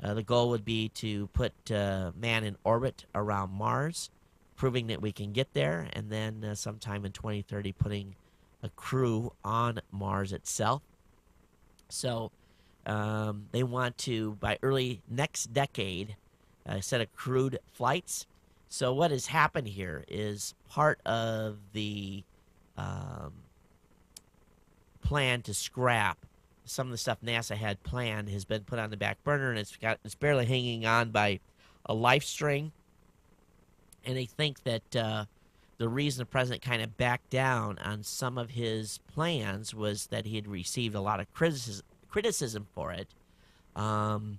uh, the goal would be to put uh, man in orbit around Mars, proving that we can get there, and then uh, sometime in 2030, putting a crew on Mars itself. So um, they want to, by early next decade, a set of crewed flights. So what has happened here is part of the um, plan to scrap some of the stuff NASA had planned has been put on the back burner, and it's got it's barely hanging on by a life string. And they think that uh, the reason the president kind of backed down on some of his plans was that he had received a lot of criticism criticism for it. Um,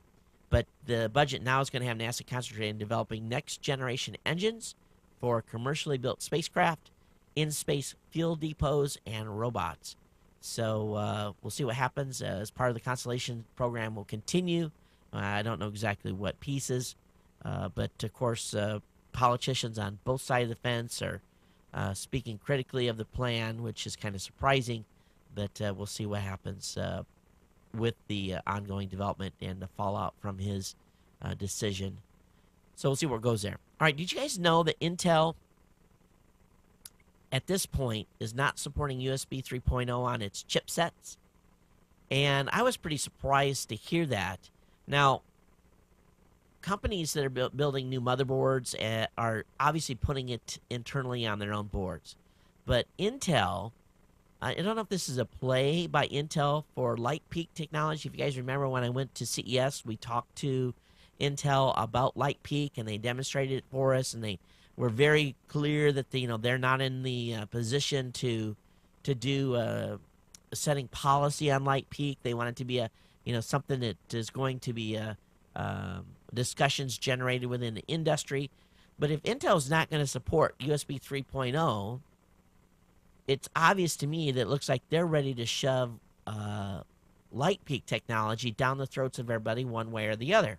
but the budget now is going to have NASA concentrate on developing next generation engines for commercially built spacecraft, in space fuel depots, and robots. So uh, we'll see what happens uh, as part of the Constellation program will continue. Uh, I don't know exactly what pieces, uh, but of course, uh, politicians on both sides of the fence are speaking critically of the plan, which is kind of surprising. But we'll see what happens with the ongoing development and the fallout from his decision. So we'll see where it goes there. All right, did you guys know that Intel at this point is not supporting USB 3.0 on its chipsets? And I was pretty surprised to hear that. Now, companies that are bu- building new motherboards uh, are obviously putting it internally on their own boards. But Intel, I don't know if this is a play by Intel for Light Peak technology. If you guys remember when I went to CES, we talked to Intel about Light Peak and they demonstrated it for us and they were very clear that they, you know they're not in the uh, position to to do uh, setting policy on Light Peak. They want it to be a you know something that is going to be a um, discussions generated within the industry. But if Intel's not going to support USB 3.0, it's obvious to me that it looks like they're ready to shove uh, Light Peak technology down the throats of everybody one way or the other.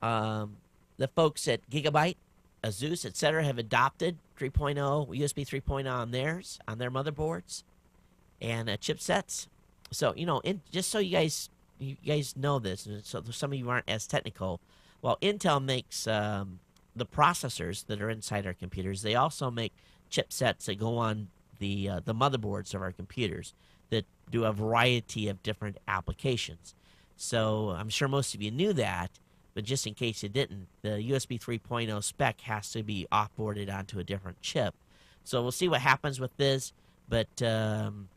Um, the folks at Gigabyte, Asus, etc., have adopted 3.0 USB 3.0 on theirs on their motherboards and uh, chipsets. So you know, in, just so you guys you guys know this, so some of you aren't as technical. While Intel makes um, the processors that are inside our computers, they also make chipsets that go on the uh, the motherboards of our computers that do a variety of different applications. So I'm sure most of you knew that, but just in case you didn't, the USB 3.0 spec has to be offboarded onto a different chip. So we'll see what happens with this, but um,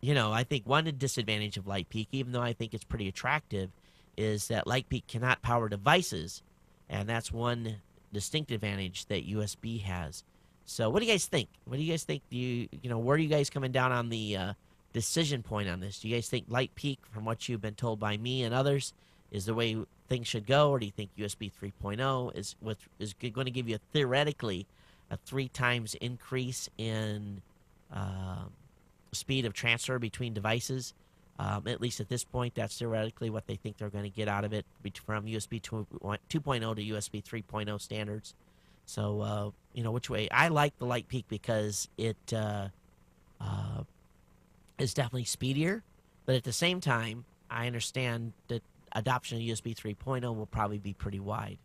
you know, I think one disadvantage of Lightpeak, even though I think it's pretty attractive, is that Lightpeak cannot power devices, and that's one distinct advantage that USB has. So, what do you guys think? What do you guys think? Do you, you know, where are you guys coming down on the uh, decision point on this? Do you guys think Light Lightpeak, from what you've been told by me and others, is the way things should go, or do you think USB 3.0 is with is going to give you theoretically a three times increase in um, speed of transfer between devices. Um, at least at this point, that's theoretically what they think they're going to get out of it from USB 2- 2.0 to USB 3.0 standards. So, uh, you know, which way? I like the Light Peak because it uh, uh, is definitely speedier, but at the same time, I understand that adoption of USB 3.0 will probably be pretty wide.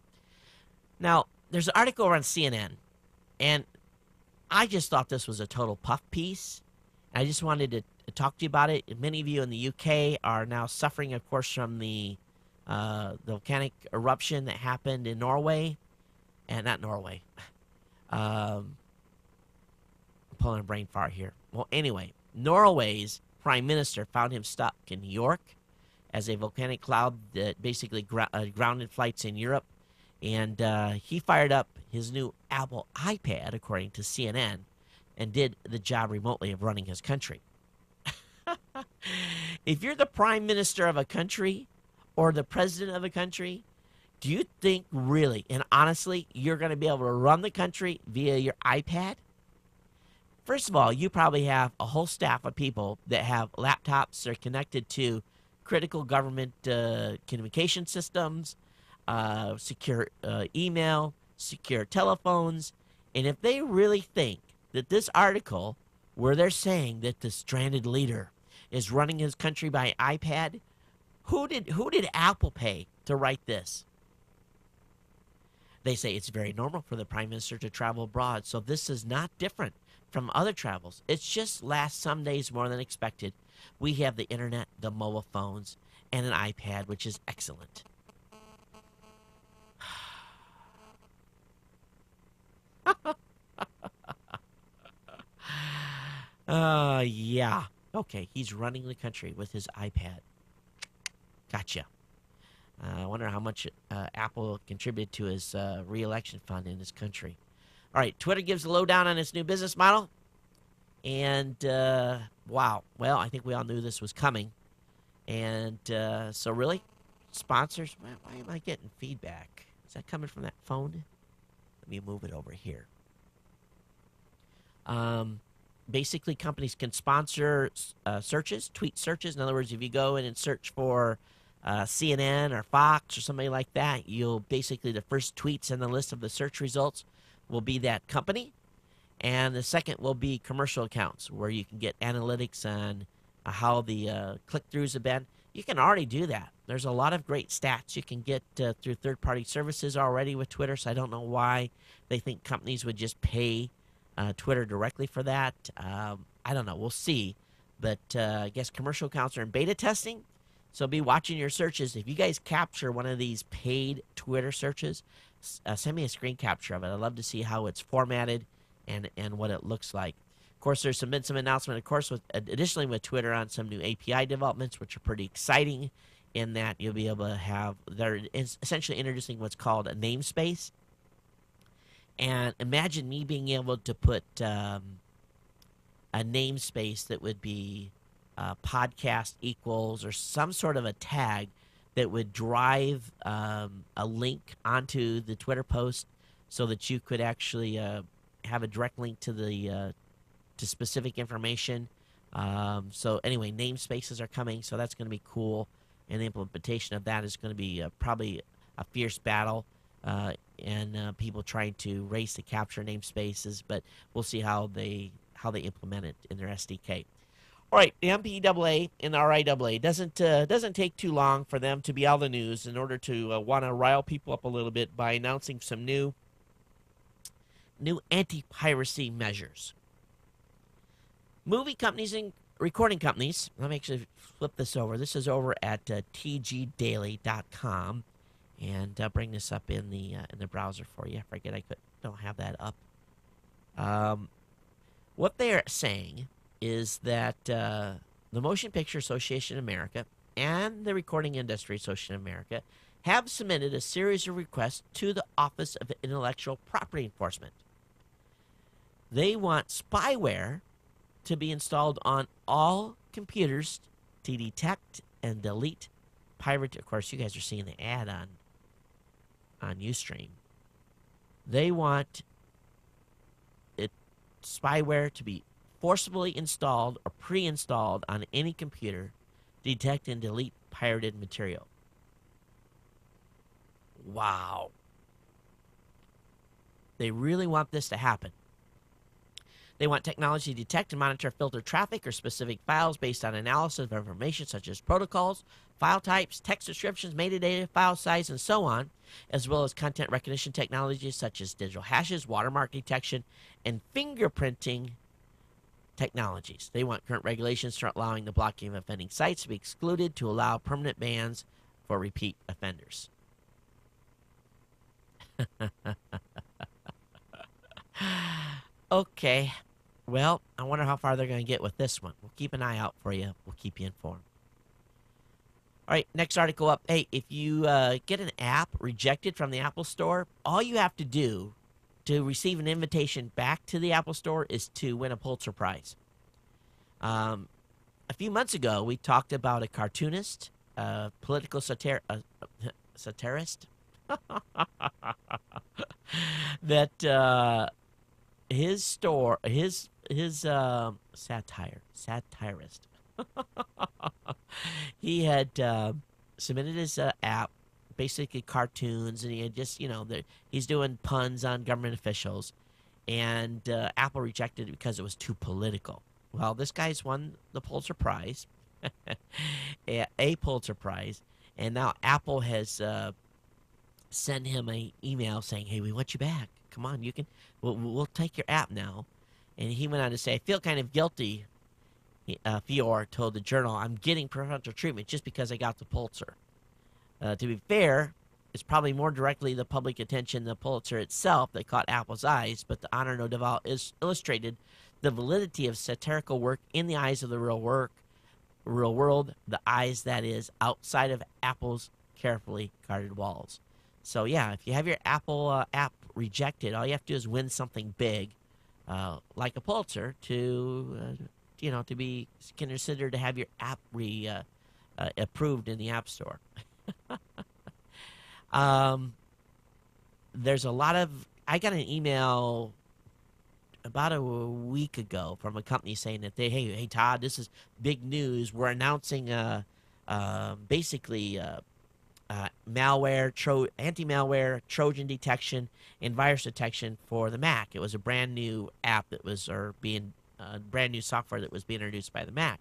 Now, there's an article on CNN, and I just thought this was a total puff piece. I just wanted to talk to you about it. Many of you in the UK are now suffering, of course, from the uh, the volcanic eruption that happened in Norway, and not Norway. Um, I'm pulling a brain fart here. Well, anyway, Norway's prime minister found him stuck in New York as a volcanic cloud that basically gr- uh, grounded flights in Europe, and uh, he fired up his new Apple iPad, according to CNN, and did the job remotely of running his country. if you're the prime minister of a country or the president of a country, do you think really and honestly you're going to be able to run the country via your iPad? First of all, you probably have a whole staff of people that have laptops that are connected to critical government uh, communication systems, uh, secure uh, email, secure telephones. And if they really think that this article, where they're saying that the stranded leader is running his country by iPad, who did who did Apple pay to write this? They say it's very normal for the prime minister to travel abroad, so this is not different from other travels. It's just lasts some days more than expected. We have the internet, the mobile phones, and an iPad, which is excellent. uh, yeah. Okay, he's running the country with his iPad. Gotcha. Uh, I wonder how much uh, Apple contributed to his uh, reelection fund in this country. All right, Twitter gives a lowdown on its new business model. And uh, wow, well, I think we all knew this was coming. And uh, so, really, sponsors, why, why am I getting feedback? Is that coming from that phone? Let me move it over here. Um, basically, companies can sponsor uh, searches, tweet searches. In other words, if you go in and search for uh, CNN or Fox or somebody like that, you'll basically the first tweets in the list of the search results will be that company, and the second will be commercial accounts where you can get analytics on uh, how the uh, click throughs have been. You can already do that. There's a lot of great stats you can get uh, through third party services already with Twitter, so I don't know why they think companies would just pay uh, Twitter directly for that. Um, I don't know. We'll see. But uh, I guess commercial accounts are in beta testing. So be watching your searches. If you guys capture one of these paid Twitter searches, uh, send me a screen capture of it. I'd love to see how it's formatted and, and what it looks like. Of course, there's some, been some announcement, of course, with additionally with Twitter on some new API developments, which are pretty exciting. In that you'll be able to have they're essentially introducing what's called a namespace. And imagine me being able to put um, a namespace that would be uh, podcast equals or some sort of a tag that would drive um, a link onto the Twitter post so that you could actually uh, have a direct link to the uh, to specific information. Um, so anyway, namespaces are coming, so that's going to be cool. And the implementation of that is going to be uh, probably a fierce battle, uh, and uh, people trying to race to capture namespaces. But we'll see how they how they implement it in their SDK. All right, the MPAA and the RIAA doesn't uh, doesn't take too long for them to be out of the news in order to uh, want to rile people up a little bit by announcing some new new anti-piracy measures. Movie companies and recording companies. Let me actually flip this over. This is over at uh, tgdaily.com, and I'll bring this up in the uh, in the browser for you. I forget I could don't have that up. Um, what they're saying is that uh, the Motion Picture Association of America and the Recording Industry Association of America have submitted a series of requests to the Office of Intellectual Property Enforcement. They want spyware to be installed on all computers to detect and delete pirate. Of course, you guys are seeing the ad on on UStream. They want it spyware to be forcibly installed or pre-installed on any computer detect and delete pirated material. Wow. They really want this to happen. They want technology to detect and monitor filter traffic or specific files based on analysis of information such as protocols, file types, text descriptions, metadata, file size, and so on, as well as content recognition technologies such as digital hashes, watermark detection, and fingerprinting technologies. They want current regulations to allowing the blocking of offending sites to be excluded to allow permanent bans for repeat offenders. okay. Well, I wonder how far they're going to get with this one. We'll keep an eye out for you. We'll keep you informed. All right, next article up. Hey, if you uh, get an app rejected from the Apple Store, all you have to do to receive an invitation back to the Apple Store is to win a Pulitzer Prize. Um, a few months ago, we talked about a cartoonist, a political satir- uh, satirist, that uh, his store, his his uh, satire, satirist. he had uh, submitted his uh, app, basically cartoons, and he had just you know he's doing puns on government officials, and uh, Apple rejected it because it was too political. Well, this guy's won the Pulitzer Prize, a Pulitzer Prize, and now Apple has uh, sent him an email saying, "Hey, we want you back. Come on, you can. We'll, we'll take your app now." And he went on to say, I feel kind of guilty, uh, Fiore told the journal. I'm getting preferential treatment just because I got the Pulitzer. Uh, to be fair, it's probably more directly the public attention than the Pulitzer itself that caught Apple's eyes, but the honor no doubt is illustrated the validity of satirical work in the eyes of the real work, real world, the eyes that is outside of Apple's carefully guarded walls. So yeah, if you have your Apple uh, app rejected, all you have to do is win something big uh, like a Pulitzer to uh, you know to be considered to have your app re uh, uh approved in the App Store. um, there's a lot of I got an email about a week ago from a company saying that they hey hey Todd this is big news we're announcing a uh, basically uh, uh, malware, tro- anti-malware, Trojan detection, and virus detection for the Mac. It was a brand new app that was, or being, uh, brand new software that was being introduced by the Mac.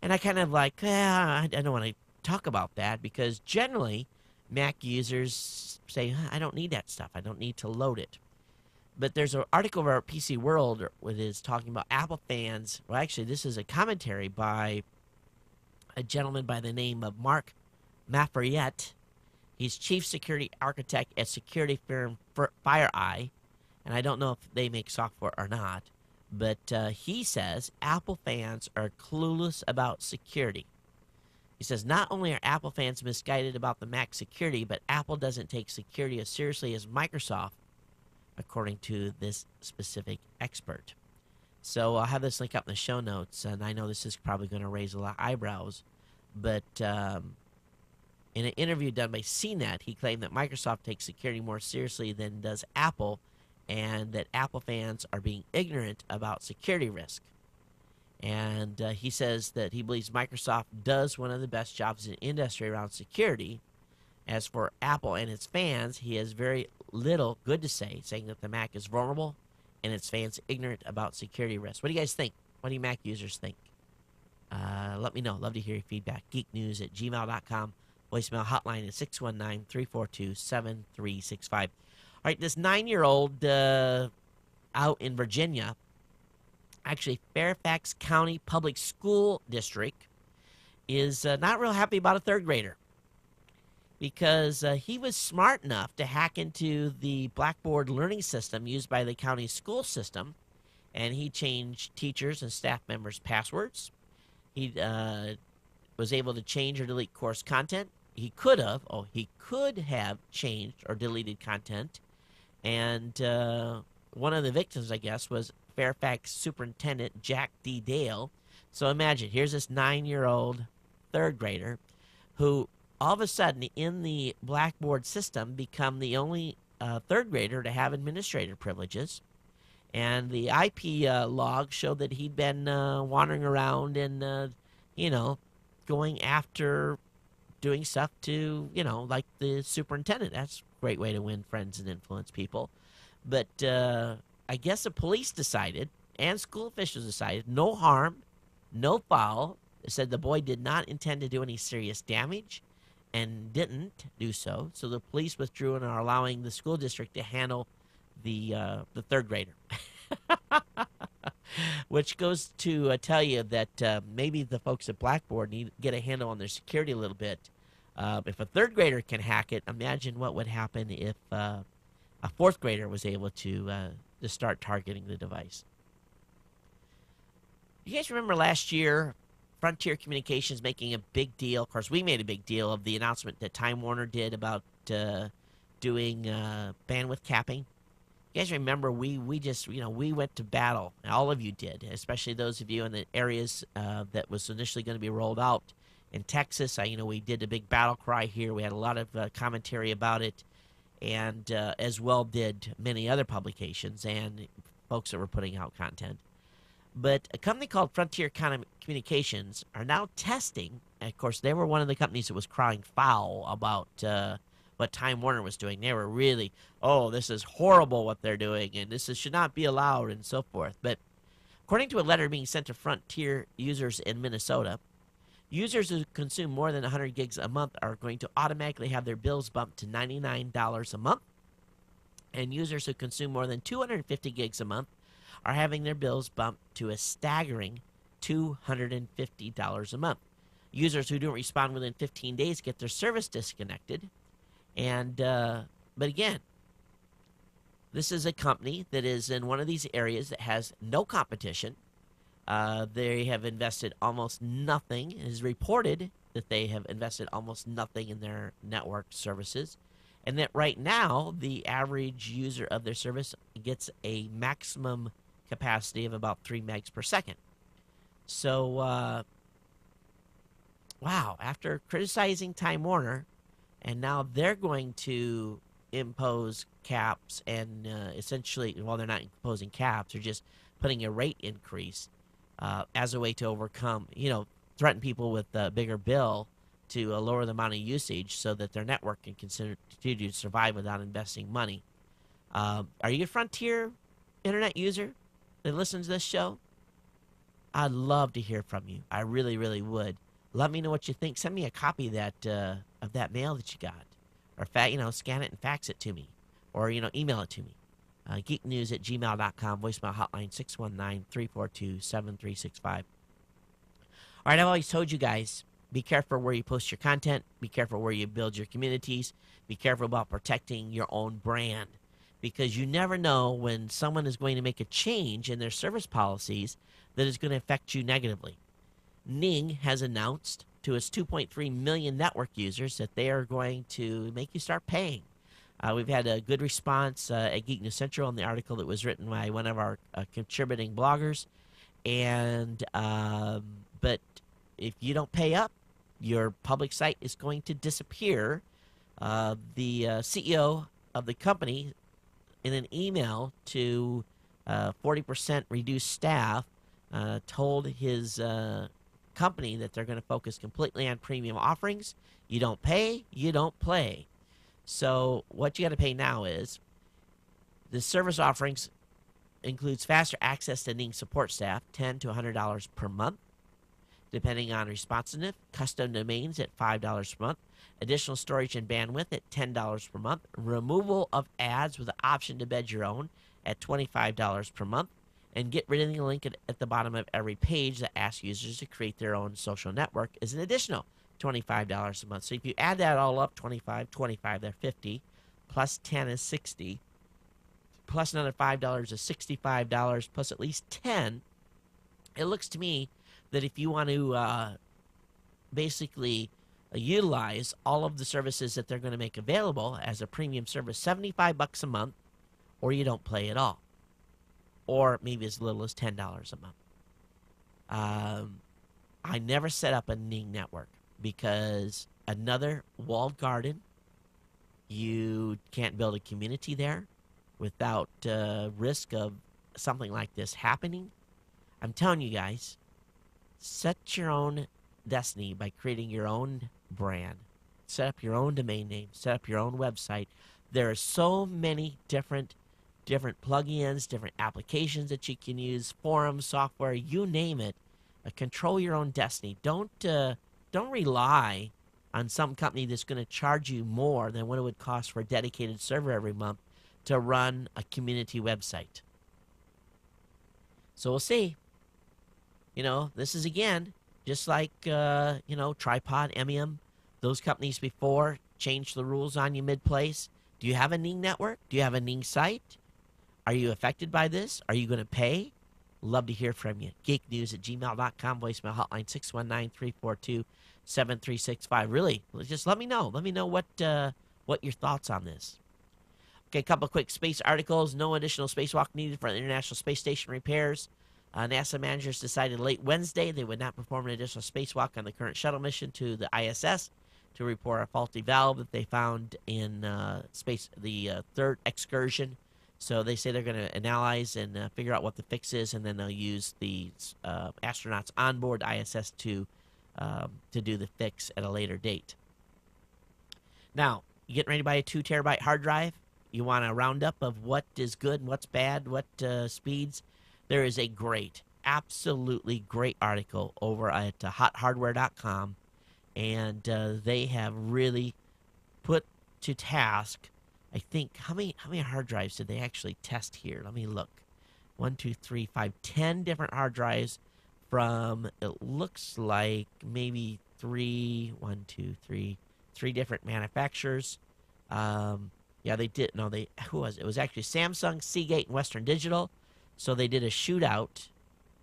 And I kind of like, eh, I don't want to talk about that because generally Mac users say, I don't need that stuff. I don't need to load it. But there's an article at PC World that is talking about Apple fans. Well, actually, this is a commentary by a gentleman by the name of Mark Maiffret. He's chief security architect at security firm FireEye, and I don't know if they make software or not. But uh, he says Apple fans are clueless about security. He says not only are Apple fans misguided about the Mac security, but Apple doesn't take security as seriously as Microsoft, according to this specific expert. So I'll have this link up in the show notes, and I know this is probably going to raise a lot of eyebrows, but um, in an interview done by CNET, he claimed that Microsoft takes security more seriously than does Apple, and that Apple fans are being ignorant about security risk. And uh, he says that he believes Microsoft does one of the best jobs in industry around security. As for Apple and its fans, he has very little good to say, saying that the Mac is vulnerable and its fans ignorant about security risks. What do you guys think? What do you Mac users think? Uh, let me know. Love to hear your feedback. Geeknews at gmail.com. Voicemail hotline is 619 342 7365. All right, this nine year old uh, out in Virginia, actually, Fairfax County Public School District, is uh, not real happy about a third grader because uh, he was smart enough to hack into the Blackboard learning system used by the county school system, and he changed teachers and staff members' passwords. He uh, was able to change or delete course content. He could have, oh, he could have changed or deleted content. And uh, one of the victims, I guess, was Fairfax Superintendent Jack D. Dale. So imagine, here's this nine year old third grader who all of a sudden in the Blackboard system become the only uh, third grader to have administrator privileges. And the IP uh, log showed that he'd been uh, wandering around and, uh, you know, going after doing stuff to, you know, like the superintendent. That's a great way to win friends and influence people. But uh, I guess the police decided and school officials decided no harm, no foul. They said the boy did not intend to do any serious damage and didn't do so. So the police withdrew and are allowing the school district to handle the uh, the third grader. Which goes to uh, tell you that uh, maybe the folks at Blackboard need to get a handle on their security a little bit. Uh, if a third grader can hack it, imagine what would happen if uh, a fourth grader was able to uh, to start targeting the device. You guys remember last year, Frontier Communications making a big deal. Of course, we made a big deal of the announcement that Time Warner did about uh, doing bandwidth capping. You guys remember we we just you know we went to battle. All of you did, especially those of you in the areas uh, that was initially going to be rolled out in Texas. I you know we did a big battle cry here. We had a lot of uh, commentary about it, and uh, as well did many other publications and folks that were putting out content. But a company called Frontier Communications are now testing. Of course, they were one of the companies that was crying foul about uh, what Time Warner was doing. They were really, oh, this is horrible what they're doing, and this is, should not be allowed, and so forth. But according to a letter being sent to Frontier users in Minnesota, users who consume more than 100 gigs a month are going to automatically have their bills bumped to $99 a month. And users who consume more than 250 gigs a month are having their bills bumped to a staggering $250 a month. Users who don't respond within 15 days get their service disconnected. And, uh, but again, this is a company that is in one of these areas that has no competition. Uh, they have invested almost nothing. It is reported that they have invested almost nothing in their network services. And that right now, the average user of their service gets a maximum capacity of about 3 megs per second. So, uh, wow, after criticizing Time Warner, and now they're going to impose caps and uh, essentially, well, they're not imposing caps, they're just putting a rate increase uh, as a way to overcome, you know, threaten people with a bigger bill to uh, lower the amount of usage so that their network can consider, continue to survive without investing money. Um, are you a Frontier internet user that listens to this show? I'd love to hear from you. I really, really would. Let me know what you think. Send me a copy of that uh, of that mail that you got, or fa- you know, scan it and fax it to me, or you know, email it to me. Uh, geeknews at gmail.com, voicemail hotline 619 342 7365. All right, I've always told you guys be careful where you post your content, be careful where you build your communities, be careful about protecting your own brand because you never know when someone is going to make a change in their service policies that is going to affect you negatively. Ning has announced to its 2.3 million network users that they are going to make you start paying. Uh, we've had a good response uh, at Geek News Central on the article that was written by one of our uh, contributing bloggers. And, um, but if you don't pay up, your public site is going to disappear. Uh, the uh, CEO of the company, in an email to uh, 40% reduced staff, uh, told his uh, company that they're going to focus completely on premium offerings. You don't pay, you don't play. So what you got to pay now is the service offerings includes faster access to Ning support staff, ten to hundred dollars per month, depending on responsiveness. Custom domains at five dollars per month. Additional storage and bandwidth at ten dollars per month. Removal of ads with the option to bed your own at twenty-five dollars per month. And get rid of the link at, at the bottom of every page that asks users to create their own social network is an additional $25 a month. So if you add that all up, 25, 25, they're 50, plus 10 is 60, plus another $5 is $65, plus at least 10. It looks to me that if you want to uh, basically uh, utilize all of the services that they're going to make available as a premium service, 75 bucks a month, or you don't play at all, or maybe as little as $10 a month. Um, I never set up a Ning network because another walled garden, you can't build a community there without uh, risk of something like this happening. I'm telling you guys, set your own destiny by creating your own brand. Set up your own domain name, set up your own website. There are so many different different plugins, different applications that you can use, forums, software, you name it. Uh, control your own destiny. Don't uh, don't rely on some company that's going to charge you more than what it would cost for a dedicated server every month to run a community website. So we'll see. You know, this is again just like uh, you know Tripod, MEM, those companies before changed the rules on you mid place. Do you have a Ning network? Do you have a Ning site? Are you affected by this? Are you going to pay? Love to hear from you. Geeknews at gmail.com, voicemail hotline 619 342 7365. Really, just let me know. Let me know what uh, what your thoughts on this. Okay, a couple quick space articles. No additional spacewalk needed for International Space Station repairs. Uh, NASA managers decided late Wednesday they would not perform an additional spacewalk on the current shuttle mission to the ISS to report a faulty valve that they found in uh, space the uh, third excursion. So they say they're going to analyze and uh, figure out what the fix is, and then they'll use the uh, astronauts on board ISS to um, to do the fix at a later date. Now, you getting ready to buy a two terabyte hard drive? You want a roundup of what is good and what's bad, what uh, speeds? There is a great, absolutely great article over at uh, hothardware.com, and uh, they have really put to task. I think how many how many hard drives did they actually test here? Let me look. One, two, three, five, ten different hard drives from it looks like maybe three, one, two, three, three different manufacturers. Um, yeah, they did. No, they who was it? it was actually Samsung, Seagate, and Western Digital. So they did a shootout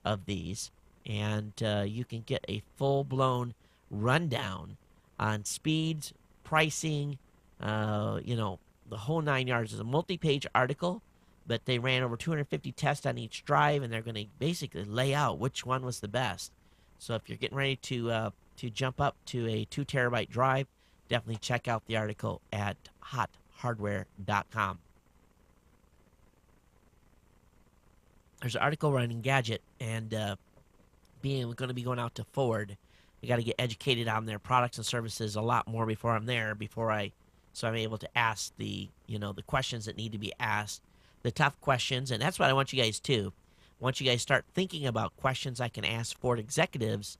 of these, and uh, you can get a full blown rundown on speeds, pricing, uh, you know, the whole nine yards. It's a multi page article, but they ran over 250 tests on each drive, and they're going to basically lay out which one was the best. So if you're getting ready to uh, to jump up to a two terabyte drive, definitely check out the article at hothardware.com. There's an article running Gadget and uh, being going to be going out to Ford I got to get educated on their products and services a lot more before I'm there. Before I, so I'm able to ask the you know the questions that need to be asked, the tough questions, and that's what I want you guys to. I want you guys start thinking about questions I can ask Ford executives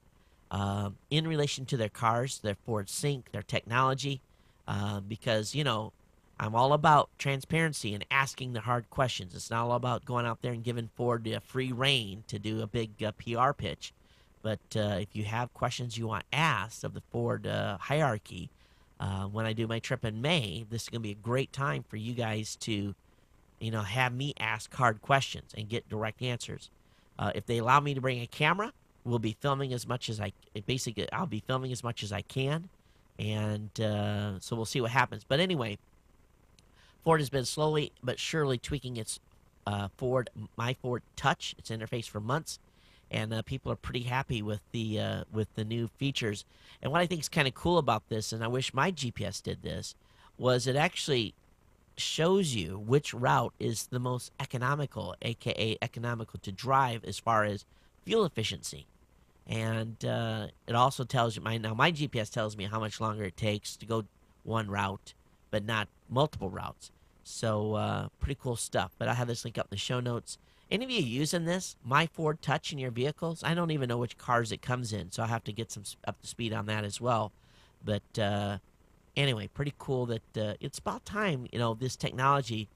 um, in relation to their cars, their Ford Sync, their technology, uh, because you know I'm all about transparency and asking the hard questions. It's not all about going out there and giving Ford a free reign to do a big uh, PR pitch. But uh, if you have questions you want asked of the Ford uh, hierarchy, uh, when I do my trip in May, this is going to be a great time for you guys to, you know, have me ask hard questions and get direct answers. Uh, if they allow me to bring a camera, we'll be filming as much as I basically I'll be filming as much as I can, and uh, so we'll see what happens. But anyway, Ford has been slowly but surely tweaking its uh, Ford MyFord Touch, its interface for months, and uh, people are pretty happy with the uh, with the new features. And what I think is kind of cool about this, and I wish my GPS did this, was it actually shows you which route is the most economical, aka economical to drive as far as fuel efficiency. And uh, it also tells you my now my GPS tells me how much longer it takes to go one route, but not multiple routes. So uh, pretty cool stuff. But I have this link up in the show notes. Any of you using this, MyFord Touch in your vehicles? I don't even know which cars it comes in, so I'll have to get some up to speed on that as well. But uh, anyway, pretty cool that uh, it's about time you know this technology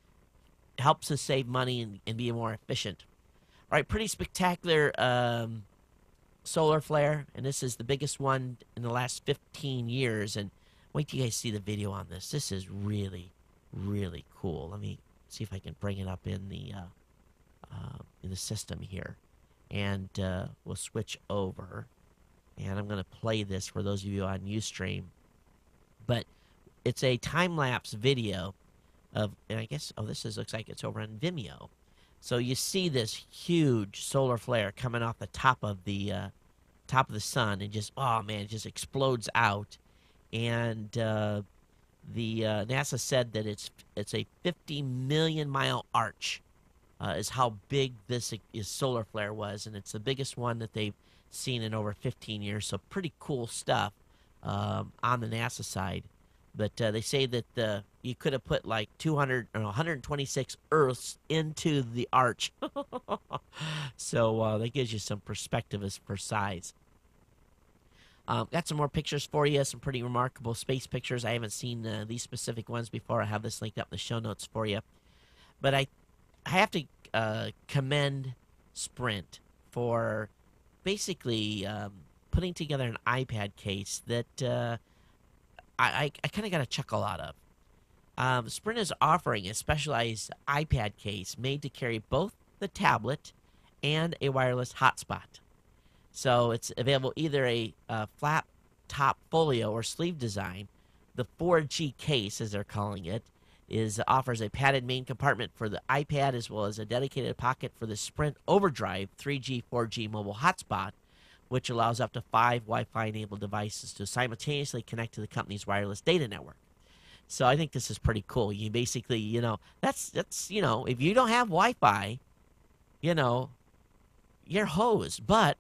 helps us save money and, and be more efficient. All right, pretty spectacular um, solar flare, and this is the biggest one in the last 15 years. And wait till you guys see the video on this. This is really, really cool. Let me see if I can bring it up in the uh, uh, in the system here, and uh, we'll switch over. And I'm going to play this for those of you on UStream. But it's a time lapse video of, and I guess, oh, this is looks like it's over on Vimeo. So you see this huge solar flare coming off the top of the uh, top of the sun, and just oh man, it just explodes out. And uh, the uh, NASA said that it's it's a 50 million mile arch uh, is how big this is solar flare was, and it's the biggest one that they've seen in over 15 years. So pretty cool stuff um, on the NASA side. But uh, they say that uh, you could have put like 200 or 126 Earths into the arch. so uh, that gives you some perspective as for size. Um, got some more pictures for you, some pretty remarkable space pictures. I haven't seen uh, these specific ones before. I have this linked up in the show notes for you. But I, I have to uh, commend Sprint for basically um, putting together an iPad case that uh, I, I, kind of got a chuckle out of. Um, Sprint is offering a specialized iPad case made to carry both the tablet and a wireless hotspot. So it's available either a, a flat top folio or sleeve design. The 4G case, as they're calling it, is offers a padded main compartment for the iPad as well as a dedicated pocket for the Sprint Overdrive 3G 4G mobile hotspot, which allows up to five Wi-Fi enabled devices to simultaneously connect to the company's wireless data network. So I think this is pretty cool. You basically, you know, that's that's you know, if you don't have Wi-Fi, you know, you're hosed. But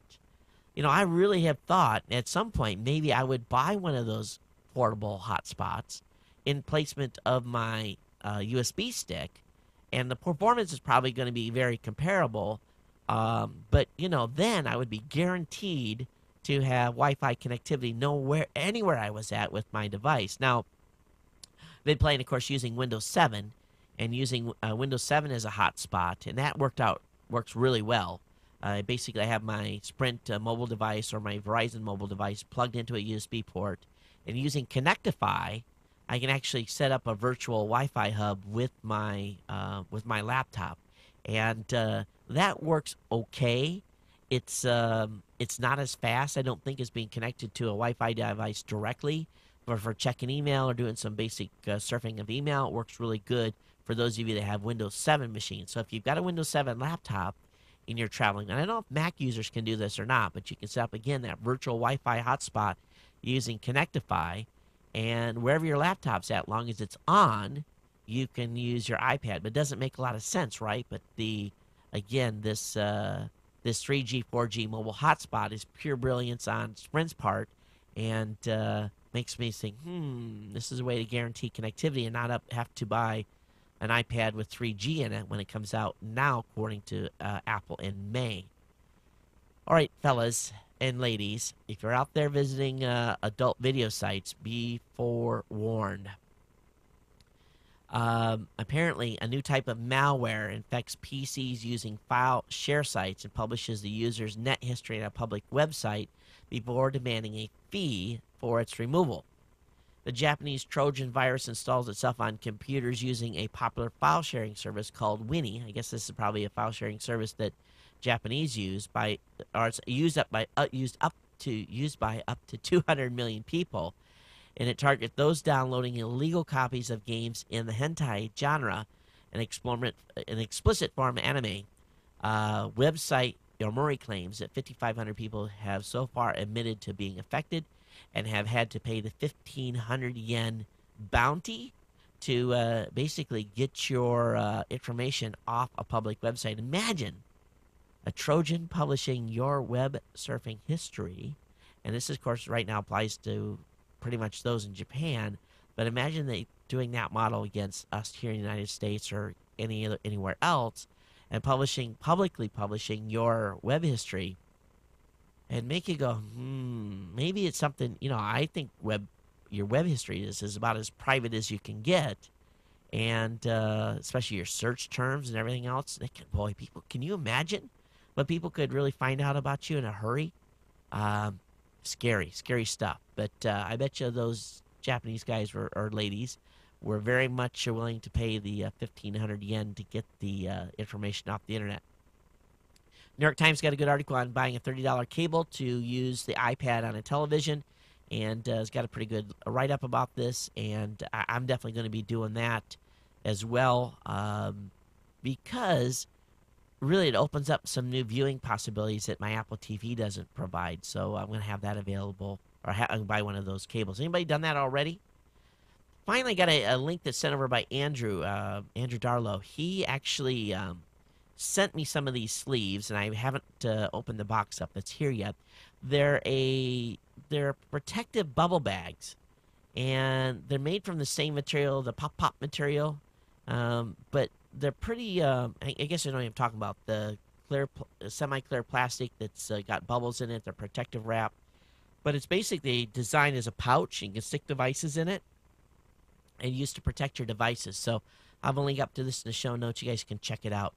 you know, I really have thought at some point maybe I would buy one of those portable hotspots in placement of my uh, USB stick, and the performance is probably going to be very comparable. Um, but you know, then I would be guaranteed to have Wi-Fi connectivity nowhere, anywhere I was at with my device. Now, been playing, of course, using Windows 7 and using uh, Windows 7 as a hotspot, and that worked out works really well. Uh, basically, I have my Sprint uh, mobile device or my Verizon mobile device plugged into a USB port, and using Connectify, I can actually set up a virtual Wi-Fi hub with my uh, with my laptop, and uh, that works okay. It's um, it's not as fast, I don't think, as being connected to a Wi-Fi device directly, but for checking email or doing some basic uh, surfing of email, it works really good for those of you that have Windows 7 machines. So if you've got a Windows 7 laptop and you're traveling, and I don't know if Mac users can do this or not, but you can set up again that virtual Wi-Fi hotspot using Connectify, and wherever your laptop's at, long as it's on, you can use your iPad. But it doesn't make a lot of sense, right? But the again, this uh, this 3G, 4G mobile hotspot is pure brilliance on Sprint's part and uh, makes me think, hmm, this is a way to guarantee connectivity and not up, have to buy an iPad with 3G in it when it comes out now, according to uh, Apple in May. All right, fellas and ladies, if you're out there visiting uh, adult video sites, be forewarned. Um, apparently, a new type of malware infects PCs using file share sites and publishes the user's net history on a public website before demanding a fee for its removal. The Japanese Trojan virus installs itself on computers using a popular file sharing service called Winny. I guess this is probably a file sharing service that Japanese use by, or it's used up by uh, used up to used by up to 200 million people and it targets those downloading illegal copies of games in the hentai genre, an, an explicit form of anime. Uh, website Yomiuri claims that 5,500 people have so far admitted to being affected and have had to pay the 1,500 yen bounty to uh, basically get your uh, information off a public website. Imagine a Trojan publishing your web surfing history. And this, of course, right now applies to pretty much those in Japan. But imagine they doing that model against us here in the United States or any other anywhere else, and publishing publicly publishing your web history, and make you go, hmm, maybe it's something. You know, I think web your web history is is about as private as you can get, and uh, especially your search terms and everything else. They can, boy, people, can you imagine what people could really find out about you in a hurry? Um, scary, scary stuff. But uh, I bet you those Japanese guys were, or ladies were very much willing to pay the uh, 1500 yen to get the uh, information off the internet. New York Times got a good article on buying a $30 cable to use the iPad on a television, and uh, it's got a pretty good write up about this. And I- am definitely going to be doing that as well um, because really it opens up some new viewing possibilities that my Apple TV doesn't provide. So I'm going to have that available, or ha- I can buy one of those cables. Anybody done that already? Finally, got a, a link that's sent over by Andrew, uh, Andrew Darlow. He actually um, sent me some of these sleeves, and I haven't uh, opened the box up that's here yet. They're a they're protective bubble bags, and they're made from the same material, the pop pop material, um, but they're pretty. Uh, I guess I know what I'm talking about. The clear, semi-clear plastic that's uh, got bubbles in it. They're protective wrap, but it's basically designed as a pouch. You can stick devices in it, and used to protect your devices. So I've only got to this in the show notes. You guys can check it out.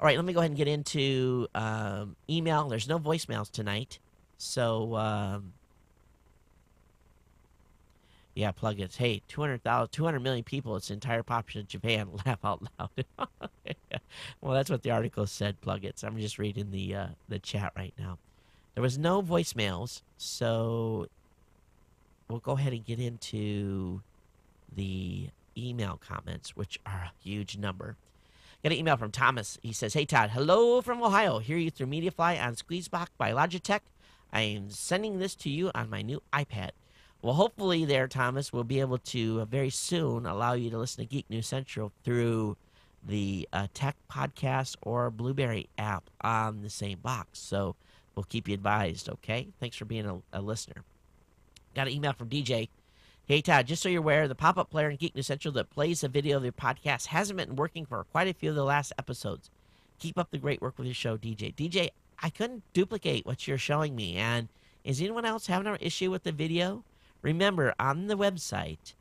All right, let me go ahead and get into um, email. There's no voicemails tonight, so um, yeah, plugins. Hey, 200,000, 200 million people. It's the entire population of Japan. Laugh out loud. well, that's what the article said, plugins. I'm just reading the uh, the chat right now. There was no voicemails, so we'll go ahead and get into the email comments, which are a huge number. Got an email from Thomas. He says, Hey, Todd, hello from Ohio. Hear you through Mediafly on Squeezebox by Logitech. I am sending this to you on my new iPad. Well, hopefully, there, Thomas, we'll be able to uh, very soon allow you to listen to Geek News Central through the uh, Tech Podcast or Blubrry app on the same box. So we'll keep you advised, okay? Thanks for being a, a listener. Got an email from DJ. Hey, Todd, just so you're aware, the pop up player in Geek News Central that plays a video of your podcast hasn't been working for quite a few of the last episodes. Keep up the great work with your show, DJ. DJ, I couldn't duplicate what you're showing me. And is anyone else having an issue with the video? Remember, on the website,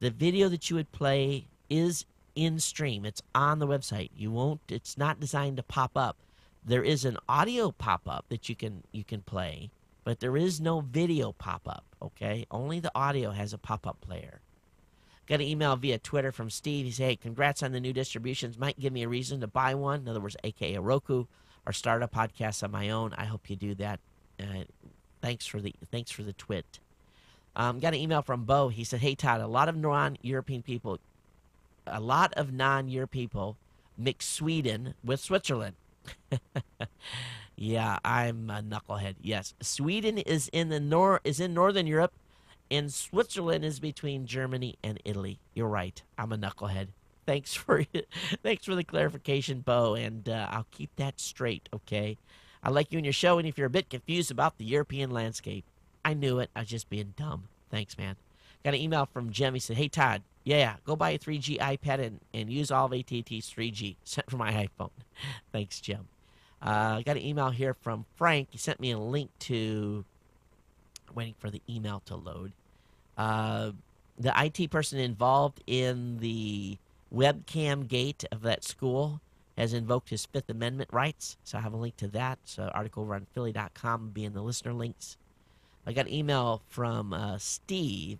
the video that you would play is in stream. It's on the website. You won't it's not designed to pop up. There is an audio pop up that you can you can play, but there is no video pop up, okay? Only the audio has a pop up player. Got an email via Twitter from Steve. He said, Hey, congrats on the new distributions. Might give me a reason to buy one. In other words, aka Roku, or start a podcast on my own. I hope you do that. Uh, thanks for the thanks for the twit. Um, got an email from Bo. He said, "Hey Todd, a lot of non-European people, a lot of non-European people mix Sweden with Switzerland." yeah, I'm a knucklehead. Yes, Sweden is in the nor is in northern Europe, and Switzerland is between Germany and Italy. You're right. I'm a knucklehead. Thanks for thanks for the clarification, Bo, and uh, I'll keep that straight. Okay. I like you and your show, and if you're a bit confused about the European landscape, I knew it. I was just being dumb. Thanks, man. Got an email from Jim. He said, "Hey Todd, yeah, go buy a 3G iPad and, and use all of AT&T's 3G sent from my iPhone." Thanks, Jim. Uh, got an email here from Frank. He sent me a link to. Waiting for the email to load. Uh, the IT person involved in the webcam gate of that school has invoked his Fifth Amendment rights. So I have a link to that. So article over on Philly.com be in the listener links. I got an email from uh, Steve.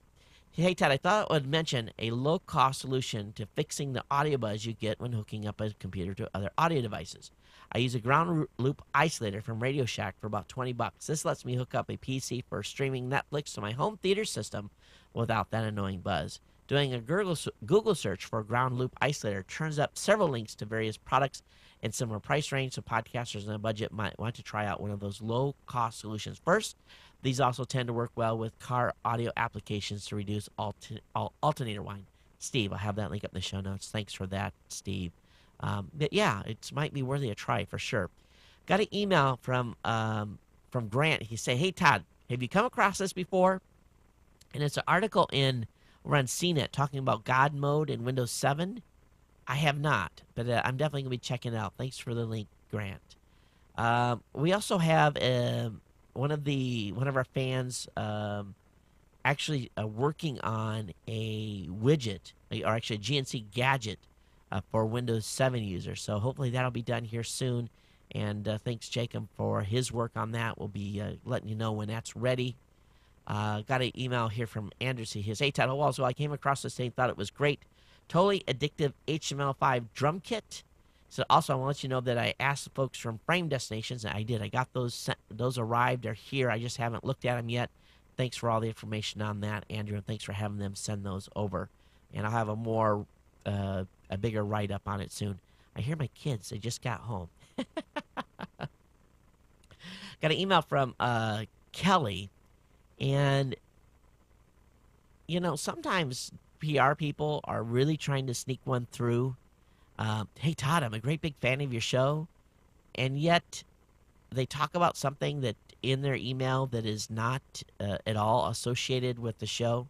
Hey Ted, I thought I would mention a low-cost solution to fixing the audio buzz you get when hooking up a computer to other audio devices. I use a ground loop isolator from Radio Shack for about 20 bucks. This lets me hook up a PC for streaming Netflix to my home theater system without that annoying buzz. Doing a Google, search for ground loop isolator turns up several links to various products in similar price range, so podcasters on a budget might want to try out one of those low cost solutions first. These also tend to work well with car audio applications to reduce alter, alternator whine. Steve, I'll have that link up in the show notes. Thanks for that, Steve. Um, but yeah, it might be worthy a try for sure. Got an email from um, from Grant. He said, "Hey Todd, have you come across this before?" And it's an article in run CNET talking about God mode in Windows 7. I have not, but uh, I'm definitely gonna be checking it out. Thanks for the link, Grant. Um, we also have um, one of the one of our fans um, actually uh, working on a widget or actually a GNC gadget uh, for Windows 7 users. So hopefully that'll be done here soon. And uh, thanks, Jacob, for his work on that. We'll be uh, letting you know when that's ready. Uh, got an email here from Anderson. He says, Hey, Ted Walls, well, I came across this thing, thought it was great. Totally addictive HTML5 drum kit. So also, I want to let you know that I asked the folks from Frame Destinations, and I did. I got those sent, those arrived. They're here. I just haven't looked at them yet. Thanks for all the information on that, Andrew, and thanks for having them send those over. And I'll have a more uh, a bigger write up on it soon. I hear my kids. They just got home. got an email from uh, Kelly, and you know sometimes PR people are really trying to sneak one through um, hey, Todd, I'm a great big fan of your show. And yet they talk about something that in their email that is not uh, at all associated with the show.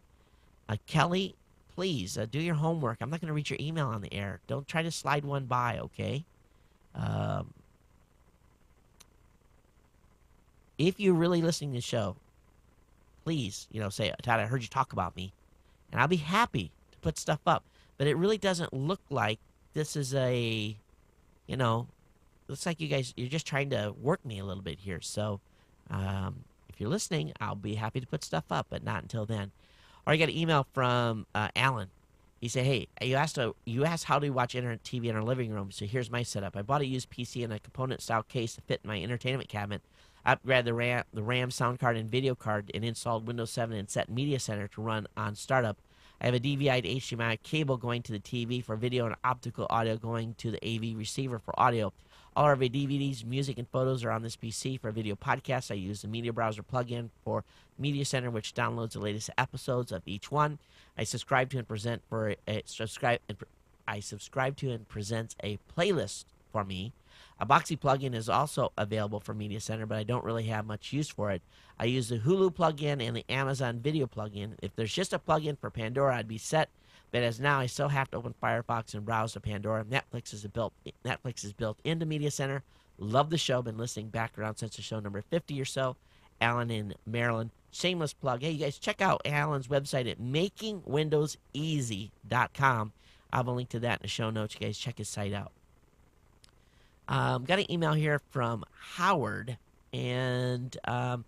Uh, Kelly, please uh, do your homework. I'm not going to read your email on the air. Don't try to slide one by, okay? Um, if you're really listening to the show, please, you know, say, Todd, I heard you talk about me. And I'll be happy to put stuff up. But it really doesn't look like this is a, you know, looks like you guys you're just trying to work me a little bit here. So, um, if you're listening, I'll be happy to put stuff up, but not until then. Or I got an email from uh, Alan. He said, "Hey, you asked a, you asked how do we watch internet TV in our living room. So here's my setup. I bought a used PC in a component style case to fit in my entertainment cabinet. Upgraded the RAM, the RAM sound card and video card, and installed Windows 7 and set Media Center to run on startup. I have a DVI to HDMI cable going to the TV for video and optical audio going to the AV receiver for audio. All of my DVDs, music, and photos are on this PC for video podcasts. I use the Media Browser plugin for Media Center, which downloads the latest episodes of each one. I subscribe to and present for a, subscribe. And I subscribe to and presents a playlist for me a Boxee plugin is also available for Media Center, but I don't really have much use for it. I use the Hulu plugin and the Amazon Video plugin. If there's just a plugin for Pandora, I'd be set. But as now, I still have to open Firefox and browse to Pandora. Netflix is built. Netflix is built into Media Center. Love the show. Been listening back around since the show number 50 or so. Alan in Maryland. Shameless plug. Hey, you guys, check out Alan's website at makingwindowseasy.com. I'll have a link to that in the show notes. You guys, check his site out. Um, got an email here from Howard, and um,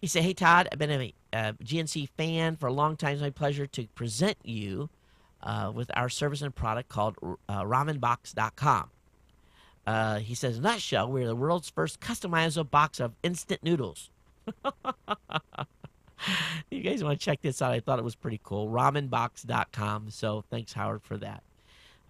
he said, "Hey Todd, I've been a, a, GNC fan for a long time. It's my pleasure to present you uh, with our service and product called uh, RamenBox.com." Uh, he says, "Nutshell: We're the world's first customizable box of instant noodles." you guys want to check this out? I thought it was pretty cool. RamenBox.com. So thanks, Howard, for that.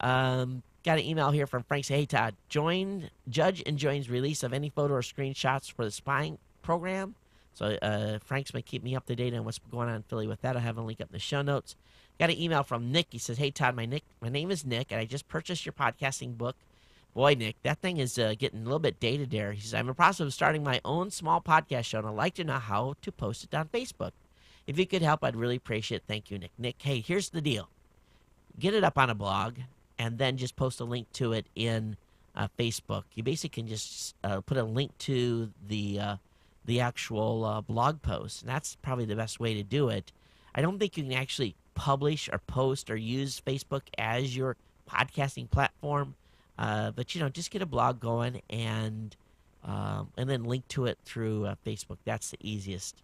Um, Got an email here from Frank. Say, hey Todd, join judge enjoins release of any photo or screenshots for the spying program. So uh, Frank's gonna keep me up to date on what's going on in Philly with that. I'll have a link up in the show notes. Got an email from Nick. He says, "Hey Todd, my Nick, my name is Nick, and I just purchased your podcasting book Boy, Nick, that thing is uh, getting a little bit dated there. He says, I'm in the process of starting my own small podcast show, and I'd like to know how to post it on Facebook. If you could help, I'd really appreciate it. Thank you, Nick. Nick, hey, here's the deal get it up on a blog, and then just post a link to it in uh, Facebook. You basically can just uh, put a link to the uh, the actual uh, blog post, and that's probably the best way to do it. I don't think you can actually publish or post or use Facebook as your podcasting platform, uh, but you know, just get a blog going and um, and then link to it through uh, Facebook. That's the easiest.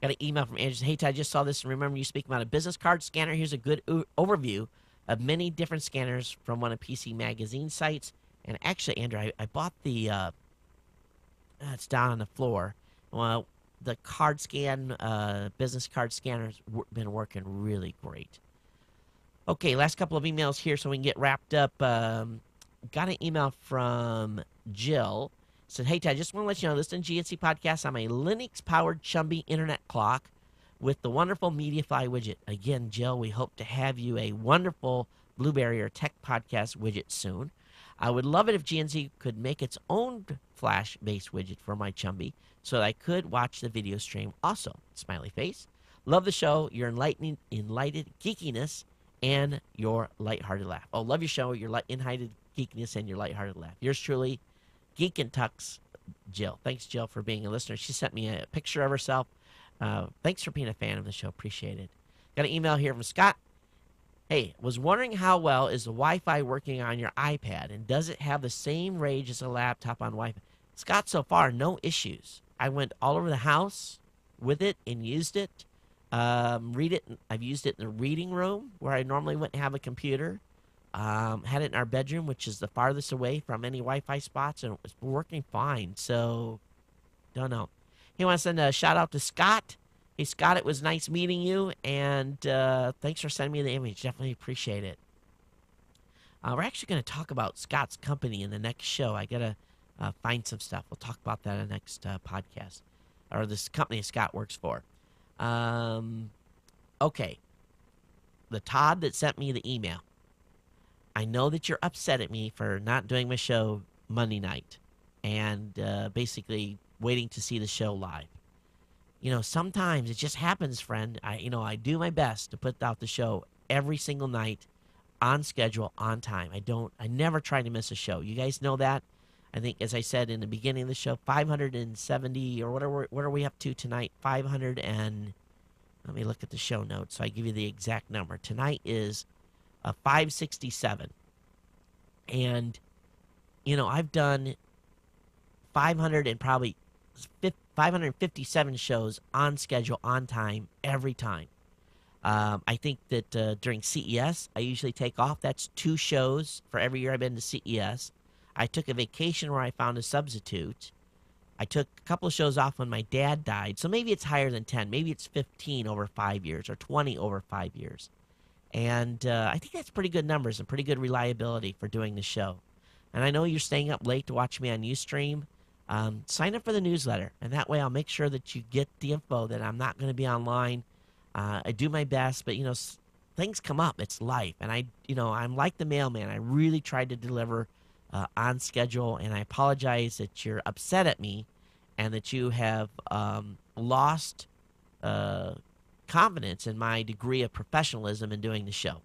Got an email from Andrew. Hey, Ty, I just saw this and remember you speaking about a business card scanner. Here's a good o- overview of many different scanners from one of PC Magazine sites. And actually, Andrew, I, I bought the. Uh, uh, it's down on the floor. Well, the card scan, uh, business card scanners, w- been working really great. Okay, last couple of emails here so we can get wrapped up. Um, got an email from Jill. Said, hey, Ted, just want to let you know, listen to GNC podcast. I'm a Linux powered Chumby internet clock with the wonderful MediaFly widget. Again, Jill, we hope to have you a wonderful Blubrry or Tech podcast widget soon. I would love it if GNC could make its own Flash based widget for my Chumby so that I could watch the video stream also. Smiley face. Love the show, your enlightening, enlightened geekiness, and your lighthearted laugh. Oh, love your show, your light, enlightened geekiness, and your lighthearted laugh. Yours truly, Geek and Tux, Jill. Thanks, Jill, for being a listener. She sent me a picture of herself. Uh, thanks for being a fan of the show. Appreciate it. Got an email here from Scott. Hey, was wondering how well is the Wi-Fi working on your iPad, and does it have the same range as a laptop on Wi-Fi? Scott, so far no issues. I went all over the house with it and used it. Um, read it. I've used it in the reading room where I normally wouldn't have a computer. Um, had it in our bedroom, which is the farthest away from any Wi-Fi spots, and it was working fine. So, don't know. He wants to send a shout out to Scott. Hey Scott, it was nice meeting you, and uh, thanks for sending me the image. Definitely appreciate it. Uh, we're actually going to talk about Scott's company in the next show. I gotta uh, find some stuff. We'll talk about that in the next uh, podcast, or this company Scott works for. Um, okay, the Todd that sent me the email. I know that you're upset at me for not doing my show Monday night, and uh, basically waiting to see the show live. You know, sometimes it just happens, friend. I, you know, I do my best to put out the show every single night, on schedule, on time. I don't, I never try to miss a show. You guys know that. I think, as I said in the beginning of the show, 570 or what are we, what are we up to tonight? 500 and let me look at the show notes so I give you the exact number. Tonight is a 567, and you know I've done 500 and probably 557 shows on schedule, on time, every time. Um, I think that uh, during CES, I usually take off. That's two shows for every year I've been to CES. I took a vacation where I found a substitute. I took a couple of shows off when my dad died. So maybe it's higher than 10. Maybe it's 15 over five years or 20 over five years. And uh, I think that's pretty good numbers and pretty good reliability for doing the show. And I know you're staying up late to watch me on Ustream. Um, sign up for the newsletter, and that way I'll make sure that you get the info that I'm not going to be online. Uh, I do my best, but you know, things come up. It's life, and I, you know, I'm like the mailman. I really tried to deliver uh, on schedule, and I apologize that you're upset at me, and that you have um, lost uh, confidence in my degree of professionalism in doing the show.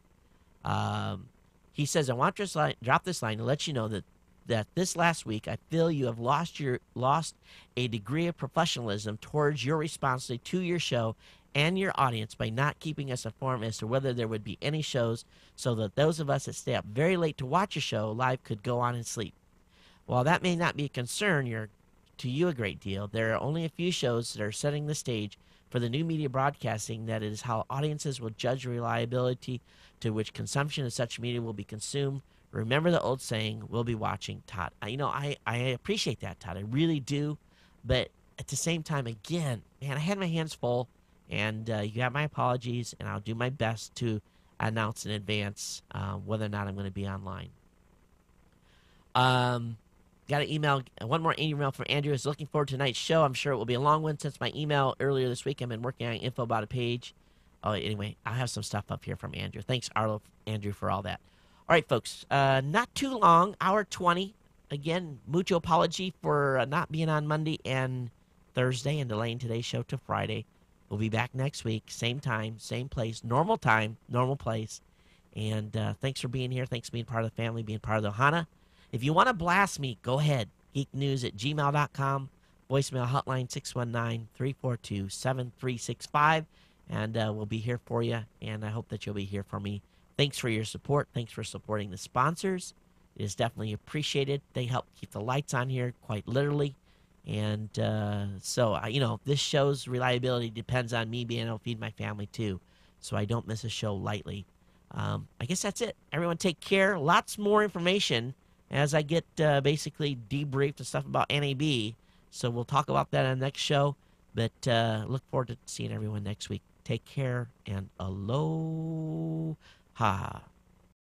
Um, he says, "I want to drop this line to let you know that that this last week I feel you have lost your lost a degree of professionalism towards your responsibility to your show and your audience by not keeping us informed as to whether there would be any shows so that those of us that stay up very late to watch a show live could go on and sleep. While that may not be a concern to you a great deal, there are only a few shows that are setting the stage for the new media broadcasting that is how audiences will judge reliability to which consumption of such media will be consumed. Remember the old saying, we'll be watching Todd. I, you know, I, I appreciate that, Todd. I really do. But at the same time, again, man, I had my hands full, and uh, you have my apologies, and I'll do my best to announce in advance uh, whether or not I'm going to be online. Um, got an email, one more email from Andrew. Is looking forward to tonight's show. I'm sure it will be a long one since my email earlier this week. I've been working on info about a page. Oh, anyway, I have some stuff up here from Andrew. Thanks, Arlo, Andrew, for all that. All right, folks. Uh, not too long, hour 20. Again, mucho apology for uh, not being on Monday and Thursday and delaying today's show to Friday. We'll be back next week, same time, same place, normal time, normal place. And uh, thanks for being here. Thanks for being part of the family, being part of the Ohana. If you want to blast me, go ahead. Geeknews at gmail.com. Voicemail hotline 619 342 7365. And uh, we'll be here for you. And I hope that you'll be here for me. Thanks for your support. Thanks for supporting the sponsors. It is definitely appreciated. They help keep the lights on here, quite literally. And uh, so, I you know, this show's reliability depends on me being able to feed my family too. So I don't miss a show lightly. Um, I guess that's it. Everyone take care. Lots more information as I get uh, basically debriefed and stuff about NAB. So we'll talk about that on the next show. But uh, look forward to seeing everyone next week. Take care and aloha. 哈哈。